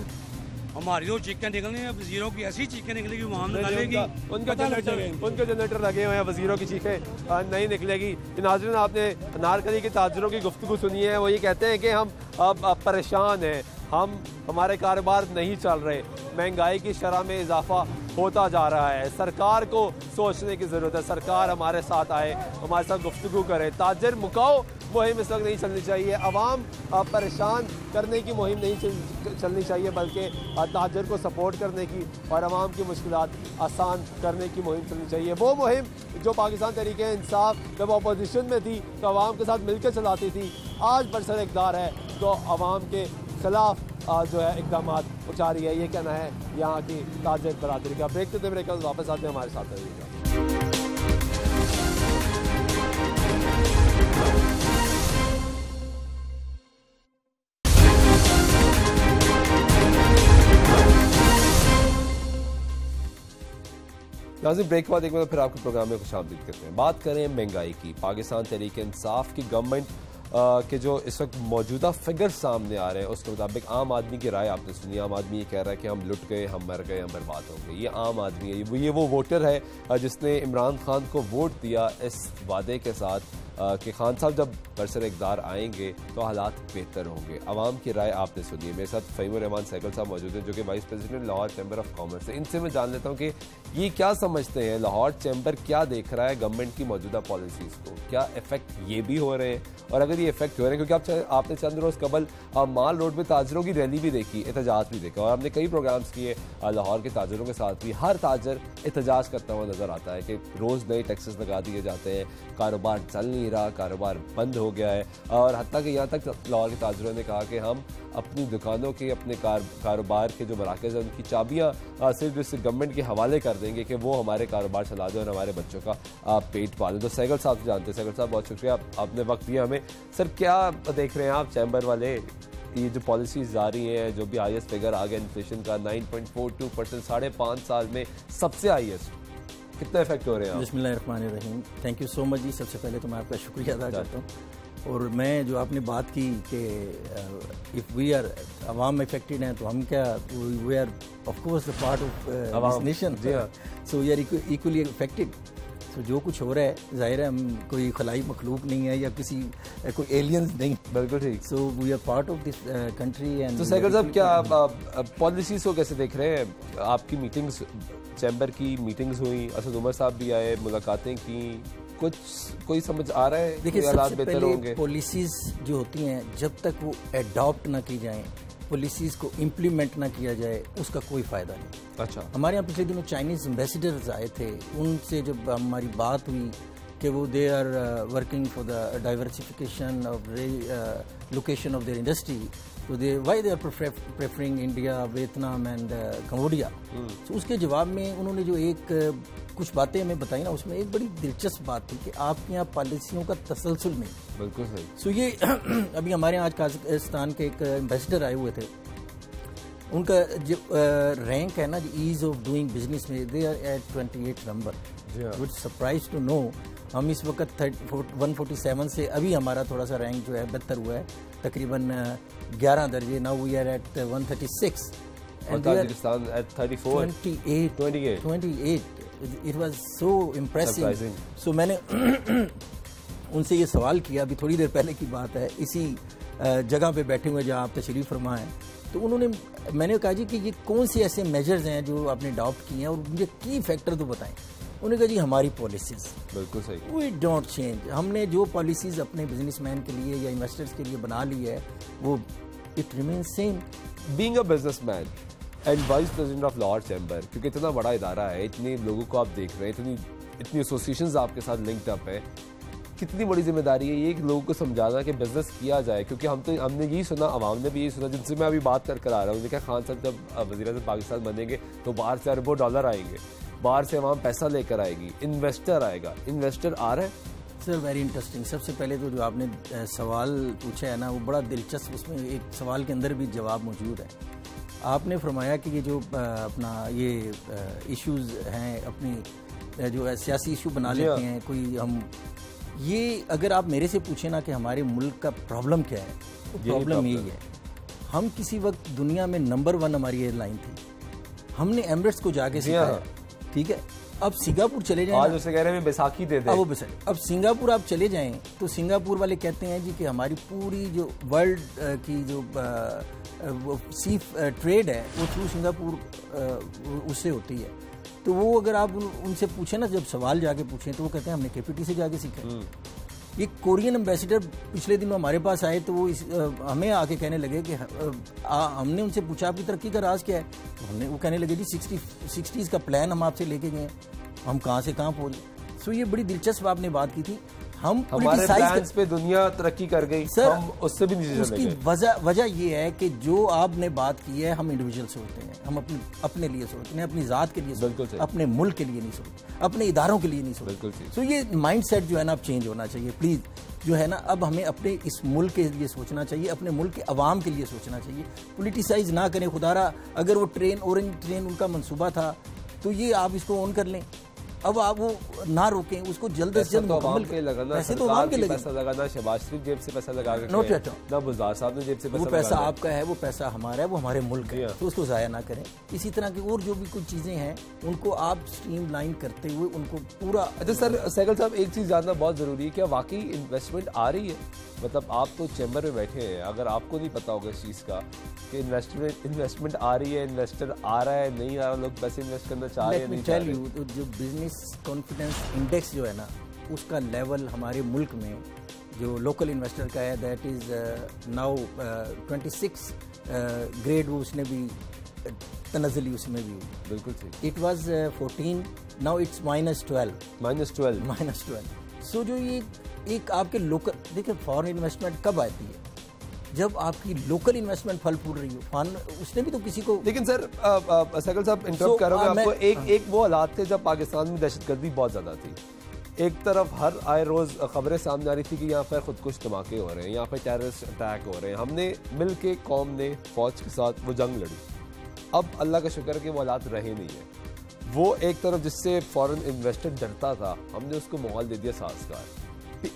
ہماری جو چیکیں نکلنی ہیں وزیروں کی ایسی چیکیں نکلے گی وہاں نکلے گی۔ ان کا جنریٹر ان کے جنریٹر لگے ہوئے ہیں وزیروں کی چیخیں نہیں نکلے گی۔ ناظرین آپ نے نارکلی کے تاجروں کی گفتگو سنی ہے وہ یہ کہتے ہیں کہ ہم اب پریشان ہیں۔ ہم ہمارے کاروبار نہیں چل رہے۔ مہنگائی کی شرح میں اضافہ ہوتا جا رہا ہے۔ سرکار کو سوچنے کی ضرورت ہے۔ سرکار ہمارے ساتھ آئے ہمارے ساتھ گفتگو کرے۔ تاجر مکاؤ مہم اس وقت نہیں چلنی چاہیے۔ عوام پریشان کرنے کی مہم نہیں چلنی چاہیے، بلکہ تاجر کو سپورٹ کرنے کی اور عوام کی مشکلات آسان کرنے کی مہم چلنی چاہیے۔ وہ مہم جو پاکستان تحریک انصاف جب اپوزیشن میں تھی تو عوام کے ساتھ مل کے چلاتی تھی، آج برسر اقدار ہے۔ تو عوام کے خلاف جو ہے، اقدامات اچھا رہی ہے۔ یہ کہنا ہے یہاں کی تاجر برادری کا۔ بریک دیتے بریک واپس آتے ہیں ہمارے ساتھ۔ رہیے گا ناظرین، بریک بعد ایک بار پھر آپ کے پروگرام میں خوش آمدید کرتے ہیں۔ بات کریں مہنگائی کی۔ پاکستان تحریک انصاف کی گورنمنٹ کے جو اس وقت موجودہ فگر سامنے آ رہے ہیں، اس کے مطابق عام آدمی کی رائے آپ نے سنی۔ عام آدمی یہ کہہ رہا ہے کہ ہم لٹ گئے، ہم مر گئے، ہم برباد ہو گئے۔ یہ عام آدمی ہے۔ یہ وہ ووٹر ہے جس نے عمران خان کو ووٹ دیا اس وعدے کے ساتھ۔ کہ خان صاحب جب برسر اقدار آئیں گے تو حالات بہتر ہوں گے۔ عوام کی رائے آپ نے سنی ہے۔ میرے ساتھ فہیم الرحمان سیکل صاحب موجود ہیں جو کہ vice president Lahore chamber of commerce ہیں۔ ان سے میں جان لیتا ہوں کہ یہ کیا سمجھتے ہیں؟ لاہور چیمبر کیا دیکھ رہا ہے گورنمنٹ کی موجودہ پالیسیز کو؟ کیا افیکٹ یہ بھی ہو رہے ہیں؟ اور اگر یہ افیکٹ ہو رہے ہیں، کیونکہ آپ نے چند روز قبل مال روڈ پہ تاجروں کی ریلی بھی دیکھی، احتجاج بھی دیکھا۔ اور آپ نے کئی پروگرامز کیے لاہور کے تاجروں کے ساتھ بھی۔ ہر تاجر احتجاج کرتا ہوا نظر آتا ہے کہ روز نئے ٹیکسز لگا دیے جاتے ہیں، کاروبار چل نہیں کہیں کاروبار بند ہو گیا ہے۔ اور حتیٰ کہ یہاں تک لاہور کے تاجروں نے کہا کہ ہم اپنی دکانوں کے، اپنے کاروبار کے جو مراکز ہیں، ان کی چابیاں صرف اس گورنمنٹ کے حوالے کر دیں گے کہ وہ ہمارے کاروبار چلا دیں اور ہمارے بچوں کا پیٹ پالیں۔ تو سیگل صاحب جانتے ہیں، سیگل صاحب بہت شکریہ، آپ نے وقت دیا ہمیں۔ سر، کیا دیکھ رہے ہیں آپ چیمبر والے؟ یہ جو پالیسیز جاری ہیں، جو بھی آئی ایس فگر آ گیا انفلیشن کا nine point four two percent ساڑھے پانچ سال میں سب سے آئی ایس کتنا افیکٹ ہو رہے ہیں بسم اللہ الرحمن الرحیم. تھینک یو سو مچ جی. سب سے پہلے تو میں آپ کا شکریہ ادا جی. کرتا ہوں. اور میں جو آپ نے بات کی کہ اف وی آر عوام افیکٹڈ ہیں تو ہم کیا we are of course part of nation so we are equally affected تو جو کچھ ہو رہا ہے ظاہر ہے ہم کوئی خلائی مخلوق نہیں ہے یا کسی uh, کوئی ایلینز نہیں. بالکل ٹھیک. So we are part of this country and تو سیکر صاحب کیا آپ پالیسیز کو کیسے دیکھ رہے ہیں؟ آپ کی میٹنگز چیمبر کی میٹنگز ہوئیں اسد عمر صاحب بھی آئے ملاقاتیں کی کچھ کوئی سمجھ آ رہا ہے؟ دیکھیں سب سے پہلے پولیسیز جو ہوتی ہیں جب تک وہ ایڈاپٹ نہ کی جائیں پولیسیز کو امپلیمنٹ نہ کیا جائے اس کا کوئی فائدہ نہیں۔ اچھا۔ ہمارے یہاں پچھلے دنوں چائنیز امبیسیڈرز آئے تھے ان سے جب ہماری بات ہوئی کہ وہ they are working for the diversification of location of their industry تو they why they are preferring India Vietnam and Cambodia تو اس کے جواب میں انہوں نے جو ایک uh, کچھ باتیں ہمیں بتائیں نا اس میں ایک بڑی دلچسپ بات تھی کہ آپ کے یہاں پالیسیوں کا تسلسل میں بالکل صحیح۔ سو یہ ابھی ہمارے یہاں آج کازکستان کے ایک امبیسڈر آئے ہوئے تھے۔ ان کا جو uh, رینک ہے نا جو ایز آف ڈوئنگ بزنس میں they are at twenty eight number with surprise to know ہم اس وقت ون فورٹی سیون سے ابھی ہمارا تھوڑا سا رینک جو ہے بہتر ہوا ہے۔ تقریباً گیارہ درجے now we are at one thirty six so میں نے ان سے یہ سوال کیا ابھی تھوڑی دیر پہلے کی بات ہے اسی جگہ پہ بیٹھے ہوئے جہاں آپ تشریف فرما ہیں تو انہوں نے میں نے کہا جی کہ یہ کون سے ایسے میجرز ہیں جو آپ نے اڈاپٹ کیے ہیں اور مجھے کی فیکٹر تو بتائیں انہوں نے کہا جی ہماری پالیسیز بالکل صحیح۔ وی ڈونٹ چینج ہم نے جو پالیسیز اپنے بزنس مین کے لیے یا انویسٹرز کے لیے بنا لی ہے وہ it remain same being a businessman and vice president of Lahore chamber کیونکہ اتنا بڑا ادارہ ہے اتنے لوگوں کو آپ دیکھ رہے ہیں اتنی اتنی ایسوسیشنز آپ کے ساتھ لنکڈ اپ ہیں کتنی بڑی ذمہ داری ہے یہ ایک لوگوں کو سمجھانا کہ بزنس کیا جائے۔ کیونکہ ہم تو ہم نے یہی سنا عوام نے بھی یہی سنا جن سے میں ابھی بات کر کر آ رہا ہوں دیکھا خان صاحب جب وزیر اعظم پاکستان بنیں گے تو باہر سے اربوں ڈالر آئیں گے۔ باہر سے وہاں پیسہ لے کر آئے گی انویسٹر آئے گا۔ انویسٹر آ رہا ہے سر ویری انٹرسٹنگ سب سے پہلے تو جو آپ نے سوال پوچھا ہے نا وہ بڑا دلچسپ اس میں ایک سوال کے اندر بھی جواب موجود ہے۔ آپ نے فرمایا کہ یہ جو اپنا یہ ایشوز ہیں اپنی جو سیاسی ایشو بنا جی لیتے ہاں۔ ہیں کوئی ہم یہ اگر آپ میرے سے پوچھیں نا کہ ہمارے ملک کا پرابلم کیا ہے پرابلم یہی ہے۔ ہم کسی وقت دنیا میں نمبر ون ہماری ایئر لائن تھی۔ ہم نے ایمریٹس کو جا کے جی سکھایا ہاں۔ ٹھیک ہے؟ اب سنگاپور چلے جائیں آج اسے کہہ رہے ہیں بیساکھی دے دیں۔ اب وہ اب سنگاپور آپ چلے جائیں تو سنگاپور والے کہتے ہیں جی کہ ہماری پوری جو ورلڈ کی جو سی ٹریڈ ہے وہ تھرو سنگاپور اس سے ہوتی ہے۔ تو وہ اگر آپ ان- سے پوچھیں نا جب سوال جا کے پوچھیں تو وہ کہتے ہیں ہم نے کے پی ٹی سے جا کے سیکھا۔ یہ کورین امبیسڈر پچھلے دنوں ہمارے پاس آئے تو وہ اس ہمیں آ کے کہنے لگے کہ ہم نے ان سے پوچھا، آپ کی ترقی کا راز کیا ہے؟ تو ہم نے، وہ کہنے لگے جی سکسٹی، سکسٹیز کا پلان ہم آپ سے لے کے گئے ہیں، ہم کہاں سے کہاں پہنچے؟ سو یہ بڑی دلچسپ آپ نے بات کی تھی۔ ہم ہمارے پلانز پہ دنیا ترقی کر گئی سر ہم اس سے بھی نیچے چلے کی گئے۔ وجہ وجہ یہ ہے کہ جو آپ نے بات کی ہے ہم انڈیویجول سوچتے ہیں ہم اپنے لیے سوچتے ہیں اپنی ذات کے لیے سوچتے ہیں اپنے ملک کے لیے نہیں سوچتے اپنے اداروں کے لیے نہیں سوچتے۔ بالکل سو یہ مائنڈ سیٹ جو ہے نا اب چینج ہونا چاہیے۔ پلیز جو ہے نا اب ہمیں اپنے اس ملک کے لیے سوچنا چاہیے اپنے ملک کے عوام کے لیے سوچنا چاہیے۔ پولیٹیسائز نہ کریں خدارا اگر وہ ٹرین اورنج ٹرین ان کا منصوبہ تھا تو یہ آپ اس کو آن کر لیں۔ اب آپ وہ نہ روکیں اس کو جلد از جلد مکمل کے لگانا پیسے تو عوام کے لگیں پیسہ لگانا شہباز شریف جیب سے پیسہ لگا کے. نہ بزدار صاحب نے جیب سے پیسہ وہ پیسہ۔ آپ کا ہے وہ پیسہ ہمارا ہے وہ ہمارے ملک کا ہے تو اس کو ضائع نہ کریں اسی طرح کی اور جو بھی کچھ چیزیں ہیں ان کو آپ اسٹریم لائن کرتے ہوئے ان کو پورا اچھا سر سیکل صاحب ایک چیز جاننا بہت ضروری ہے کیا واقعی انویسٹمنٹ آ رہی ہے مطلب آپ تو چیمبر میں بیٹھے ہیں اگر آپ کو نہیں پتا ہوگا اس چیز کا کہ انویسٹمنٹ انویسٹمنٹ آ رہی ہے انویسٹر آ رہا ہے نہیں آ رہا لوگ پیسے انویسٹ کرنا چاہ رہے ہیں جو بزنس کانفیڈنس انڈیکس جو ہے نا اس کا لیول ہمارے ملک میں جو لوکل انویسٹر کا ہے that is now twenty six grade وہ اس نے بھی تنزلی اس میں بھی بالکل ٹھیک it was fourteen now it's minus twelve minus twelve minus twelve so جو یہ ایک آپ کے لوکل دیکھیں فارن انویسٹمنٹ کب آتی ہے؟ جب آپ کی لوکل انویسٹمنٹ پھل پھول رہی ہو اس نے بھی تو کسی کو لیکن سر سیکل صاحب انٹرپٹ کرو گے آ, آپ کو ایک۔ ایک وہ حالات تھے جب پاکستان میں دہشت گردی بہت زیادہ تھی۔ ایک طرف ہر آئے روز خبریں سامنے آ رہی تھی کہ یہاں پر خود کچھ دھماکے ہو رہے ہیں یہاں پہ ٹیررسٹ اٹیک ہو رہے ہیں۔ ہم نے مل کے قوم نے فوج کے ساتھ وہ جنگ لڑی۔ اب اللہ کا شکر کہ وہ حالات رہے نہیں ہیں۔ وہ ایک طرف جس سے فورن انویسٹر ڈرتا تھا ہم نے اس کو ماحول دے دیا سازگار۔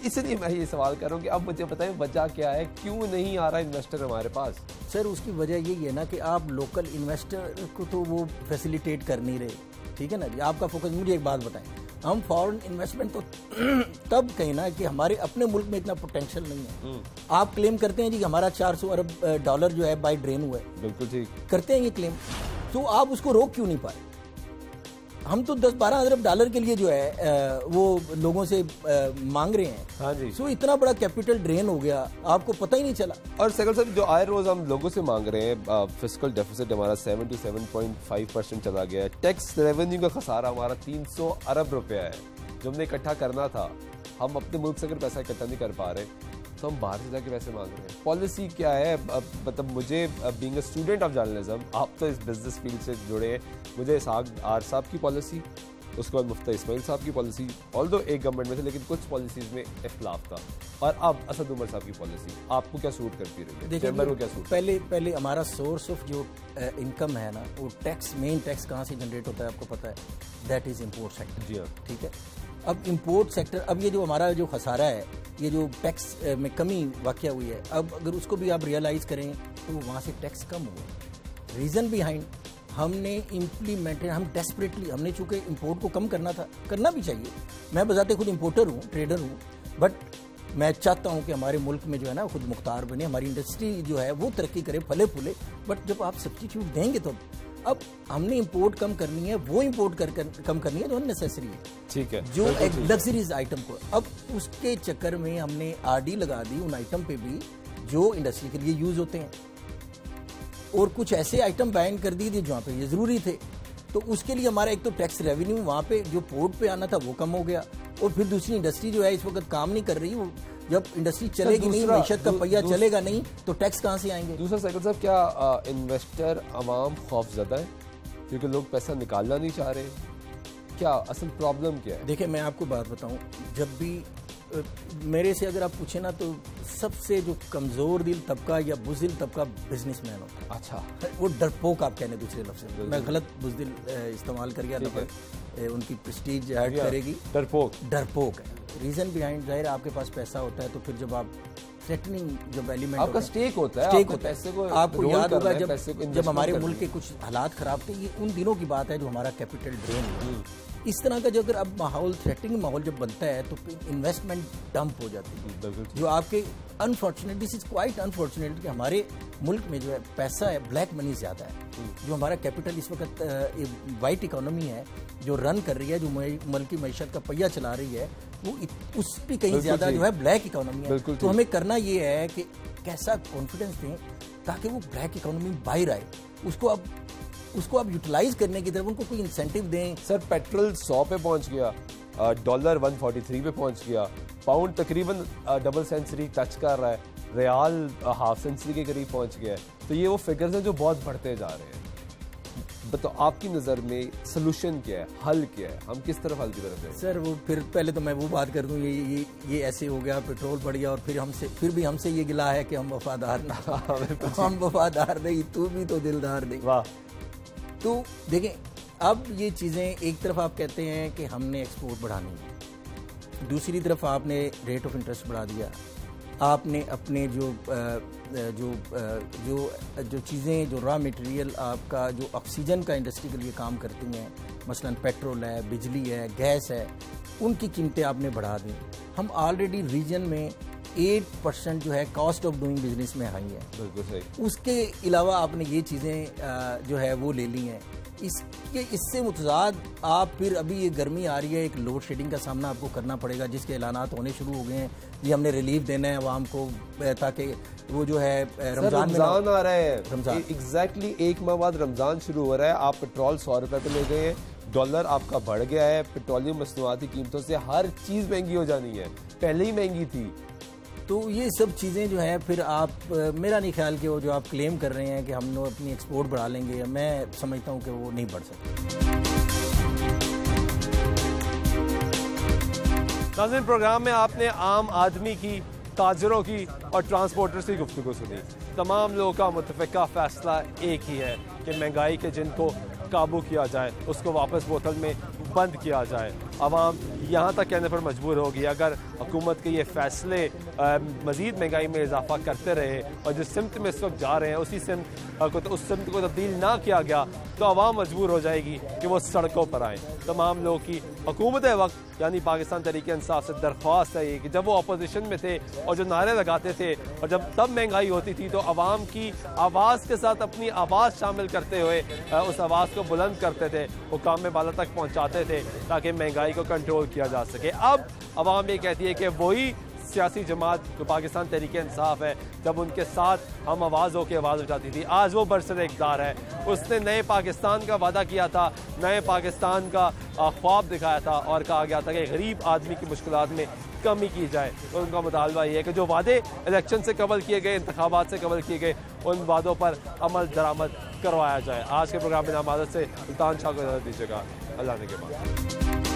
اس لیے میں یہ سوال کر رہا ہوں کہ اب مجھے بتائیں وجہ کیا ہے؟ کیوں نہیں آ رہا انویسٹر ہمارے پاس؟ سر اس کی وجہ یہی ہے نا کہ آپ لوکل انویسٹر کو تو وہ فیسیلیٹیٹ کر نہیں رہے۔ ٹھیک ہے نا جی؟ آپ کا فوکس مجھے ایک بات بتائیں۔ ہم فارن انویسٹمنٹ تو تب کہیں نا کہ ہمارے اپنے ملک میں اتنا پوٹینشیل نہیں ہے۔ آپ کلیم کرتے ہیں جی ہمارا چار سو ارب ڈالر جو ہے بائی ڈرین ہوا ہے۔ بالکل ٹھیک۔ کرتے ہیں یہ کلیم تو آپ اس کو روک کیوں نہیں پائے؟ ہم تو دس بارہ ارب ڈالر کے لیے جو ہے وہ لوگوں سے مانگ رہے ہیں۔ ہاں جی۔ سو اتنا بڑا کیپٹل ڈرین ہو گیا آپ کو پتہ ہی نہیں چلا۔ اور سیکل صاحب جو آئے روز ہم لوگوں سے مانگ رہے ہیں فسکل ڈیفیسٹ ہمارا seven two seven point five percent چلا گیا ہے۔ ٹیکس ریونیو کا خسارہ ہمارا تین سو ارب روپیہ ہے۔ جو ہم نے اکٹھا کرنا تھا ہم اپنے ملک سے اگر پیسہ اکٹھا نہیں کر پا رہے تو ہم باہر سے جا کے پیسے مانگ رہے ہیں۔ پالیسی کیا ہے؟ مطلب مجھے being a student of journalism آپ تو اس بزنس فیلڈ سے جڑے ہیں۔ مجھے اسحاق آر صاحب کی پالیسی اس کے بعد مفتی اسماعیل صاحب کی پالیسی آل دو ایک گورنمنٹ میں تھے لیکن کچھ پالیسیز میں اختلاف تھا۔ اور اب اسد عمر صاحب کی پالیسی آپ کو کیا سوٹ کرتی رہی ہے؟ چیمبر کو کیا سوٹ پہلے پہلے ہمارا سورس آف جو انکم ہے نا وہ ٹیکس مین ٹیکس کہاں سے جنریٹ ہوتا ہے آپ کو پتا ہے؟ دیٹ از امپورٹ سیکٹر جی ہاں۔ ٹھیک ہے؟ اب امپورٹ سیکٹر اب یہ جو ہمارا جو خسارہ ہے، یہ جو ٹیکس میں کمی واقع ہوئی ہے، اب اگر اس کو بھی آپ ریئلائز کریں تو وہاں سے ٹیکس کم ہوا ریزن بہائنڈ ہم نے امپلیمنٹ ہم ڈیسپریٹلی ہم نے چونکہ امپورٹ کو کم کرنا تھا، کرنا بھی چاہیے۔ میں بذات خود امپورٹر ہوں ٹریڈر ہوں بٹ میں چاہتا ہوں کہ ہمارے ملک میں جو ہے نا خود مختار بنے، ہماری انڈسٹری جو ہے وہ ترقی کرے، پھلے پھولے۔ بٹ جب آپ سبسٹیچیوٹ دیں گے تو اب ہم نے امپورٹ کم کرنی ہے وہ امپورٹ کم کرنی ہے جو نیسیسری ہے۔ ٹھیک ہے۔ جو ایک لگژریز آئٹم کو۔ اب اس کے چکر میں ہم نے آر ڈی لگا دی ان آئٹم پہ بھی جو انڈسٹری کے لیے یوز ہوتے ہیں۔ اور کچھ ایسے آئٹم بین کر دی تھی جہاں پہ یہ ضروری تھے۔ تو اس کے لیے ہمارا ایک تو ٹیکس ریونیو وہاں پہ جو پورٹ پہ آنا تھا وہ کم ہو گیا۔ اور پھر دوسری انڈسٹری جو ہے اس وقت کام نہیں کر رہی وہ جب انڈسٹری چلے گی نہیں معیشت کا پہیا چلے گا نہیں تو ٹیکس کہاں سے آئیں گے؟ دوسرا سیکل صاحب کیا انویسٹر عوام خوف زدہ ہے کیونکہ لوگ پیسہ نکالنا نہیں چاہ رہے۔ کیا اصل پرابلم کیا ہے؟ دیکھیں میں آپ کو بات بتاؤں جب بھی میرے سے اگر آپ پوچھیں نا تو سب سے جو کمزور دل طبقہ یا بزدل طبقہ بزنس مین ہوتا اچھا۔ وہ ڈرپوک آپ کہنے دوسرے لفظ میں میں غلط بزدل استعمال کر گیا ان کی پرسٹیج ایڈ کرے گی۔ ڈرپوک۔ ڈرپوک ہے۔ ریزن بیہائنڈ ظاہر ہے آپ کے پاس پیسہ ہوتا ہے تو پھر جب آپ تھریٹننگ جب ایلیمنٹ آپ کا stake ہوتا ہے، نے ہوتا ہے۔ آپ کو یاد ہوگا جب ہمارے ملک کے کچھ حالات خراب تھے یہ ان دنوں کی بات ہے جو ہمارا کیپٹل ڈرین اس طرح کا جو اگر اب ماحول تھریٹنگ ماحول جب بنتا ہے تو انویسٹمنٹ ڈمپ ہو جاتی ہے۔ جو آپ کے unfortunate this is quite unfortunate کہ ہمارے ملک میں جو ہے پیسہ ہے بلیک منی زیادہ ہے۔ جو ہمارا کیپٹل اس وقت وائٹ اکانومی ہے جو رن کر رہی ہے جو ملک کی معیشت کا پہیہ چلا رہی ہے وہ اس پہ کہیں زیادہ۔ جو ہے بلیک اکانومی ہے۔ تو۔ ہمیں کرنا یہ ہے کہ کیسا کانفیڈنس دیں تاکہ وہ بلیک اکانومی باہر آئے۔ اس کو اب اس کو اب یوٹیلائز کرنے کی طرف ان کو کوئی انسینٹیو دیں۔ سر پیٹرول سو پہ پہنچ گیا ڈالر ون فورٹی تھری پہ پہنچ گیا۔ پاؤنڈ تقریباً ڈبل سینچری ٹچ کر رہا ہے۔ ریال ہاف سینچری کے قریب پہنچ گیا ہے۔ تو یہ وہ فگرز ہیں جو بہت بڑھتے جا رہے ہیں۔ بتاؤ آپ کی نظر میں سلوشن کیا ہے؟ حل کیا ہے؟ ہم کس طرف حل کی طرف جائیں سر وہ پھر پہلے تو میں وہ بات کر دوں یہ یہ یہ ایسے ہو گیا پیٹرول بڑھ گیا اور پھر ہم سے پھر بھی ہم سے یہ گلا ہے کہ ہم وفادار نہ ہم وفادار نہیں تو بھی تو دلدار نہیں۔ واہ۔ تو دیکھیں، اب یہ چیزیں ایک طرف آپ کہتے ہیں کہ ہم نے ایکسپورٹ بڑھانی ہے دوسری طرف آپ نے ریٹ آف انٹرسٹ بڑھا دیا۔ آپ نے اپنے جو جو جو جو چیزیں، جو را میٹیریل آپ کا، جو آکسیجن کا انڈسٹری کے لیے کام کرتی ہیں، مثلا پیٹرول ہے، بجلی ہے گیس ہے، ان کی قیمتیں آپ نے بڑھا دیں۔ ہم آلریڈی ریجن میں ایٹ پرسنٹ جو ہے کاسٹ آف ڈوئنگ بزنس میں آئی ہے۔ بالکل صحیح۔ اس کے علاوہ آپ نے یہ چیزیں جو ہے وہ لے لی ہیں۔ اس کے اس سے متضاد آپ پھر ابھی یہ گرمی آ رہی ہے ایک لوڈ شیڈنگ کا سامنا آپ کو کرنا پڑے گا جس کے اعلانات ہونے شروع ہو گئے ہیں۔ یہ ہم نے ریلیف دینا ہے عوام کو تاکہ وہ جو ہے رمضان رمضان آ رہا ہے۔ رمضان۔ ایگزیکٹلی ایک ماہ بعد رمضان شروع ہو رہا ہے۔ آپ پیٹرول سو روپے پہ لے گئے ہیں۔ ڈالر آپ کا بڑھ گیا ہے۔ پیٹرولیم مصنوعاتی قیمتوں سے ہر چیز مہنگی ہو جانی ہے۔ پہلے ہی مہنگی تھی۔ تو یہ سب چیزیں جو ہیں، پھر آپ، میرا نہیں خیال کہ وہ جو آپ کلیم کر رہے ہیں کہ ہم نے اپنی ایکسپورٹ بڑھا لیں گے، میں سمجھتا ہوں کہ وہ نہیں بڑھ سکتے ناظرین پروگرام میں آپ نے عام آدمی کی، تاجروں کی اور ٹرانسپورٹرز کی گفتگو سنی۔ تمام لوگوں کا متفقہ فیصلہ ایک ہی ہے کہ مہنگائی کے جن کو قابو کیا جائے، اس کو واپس بوتل میں بند کیا جائے۔ عوام یہاں تک کہنے پر مجبور ہوگی اگر حکومت کے یہ فیصلے مزید مہنگائی میں اضافہ کرتے رہے اور جس سمت میں اس وقت جا رہے ہیں، اسی سمت کو اس سمت کو تبدیل نہ کیا گیا تو عوام مجبور ہو جائے گی کہ وہ سڑکوں پر آئیں۔ تمام لوگوں کی حکومت وقت یعنی پاکستان تحریک انصاف سے درخواست ہے یہ کہ جب وہ اپوزیشن میں تھے اور جو نعرے لگاتے تھے اور جب تب مہنگائی ہوتی تھی تو عوام کی آواز کے ساتھ اپنی آواز شامل کرتے ہوئے اس آواز کو بلند کرتے تھے۔ حکام میں بالا تک پہنچاتے تھے تاکہ مہنگائی کو کنٹرول کیا جا سکے۔ اب عوام یہ کہتی ہے کہ وہی سیاسی جماعت جو پاکستان تحریک انصاف ہے، جب ان کے ساتھ ہم آواز ہو کے آواز اٹھاتی تھی، آج وہ برسر اقدار ہے۔ اس نے نئے پاکستان کا وعدہ کیا تھا، نئے پاکستان کا خواب دکھایا تھا اور کہا گیا تھا کہ غریب آدمی کی مشکلات میں کمی کی جائے۔ تو ان کا مطالبہ یہ ہے کہ جو وعدے الیکشن سے قبل کیے گئے، انتخابات سے قبل کیے گئے، ان وعدوں پر عمل درآمد کروایا جائے۔ آج کے پروگرام میں نامازت سے سلطان شاہ کو اجازت دیجیے گا۔ اللہ نے کے بعد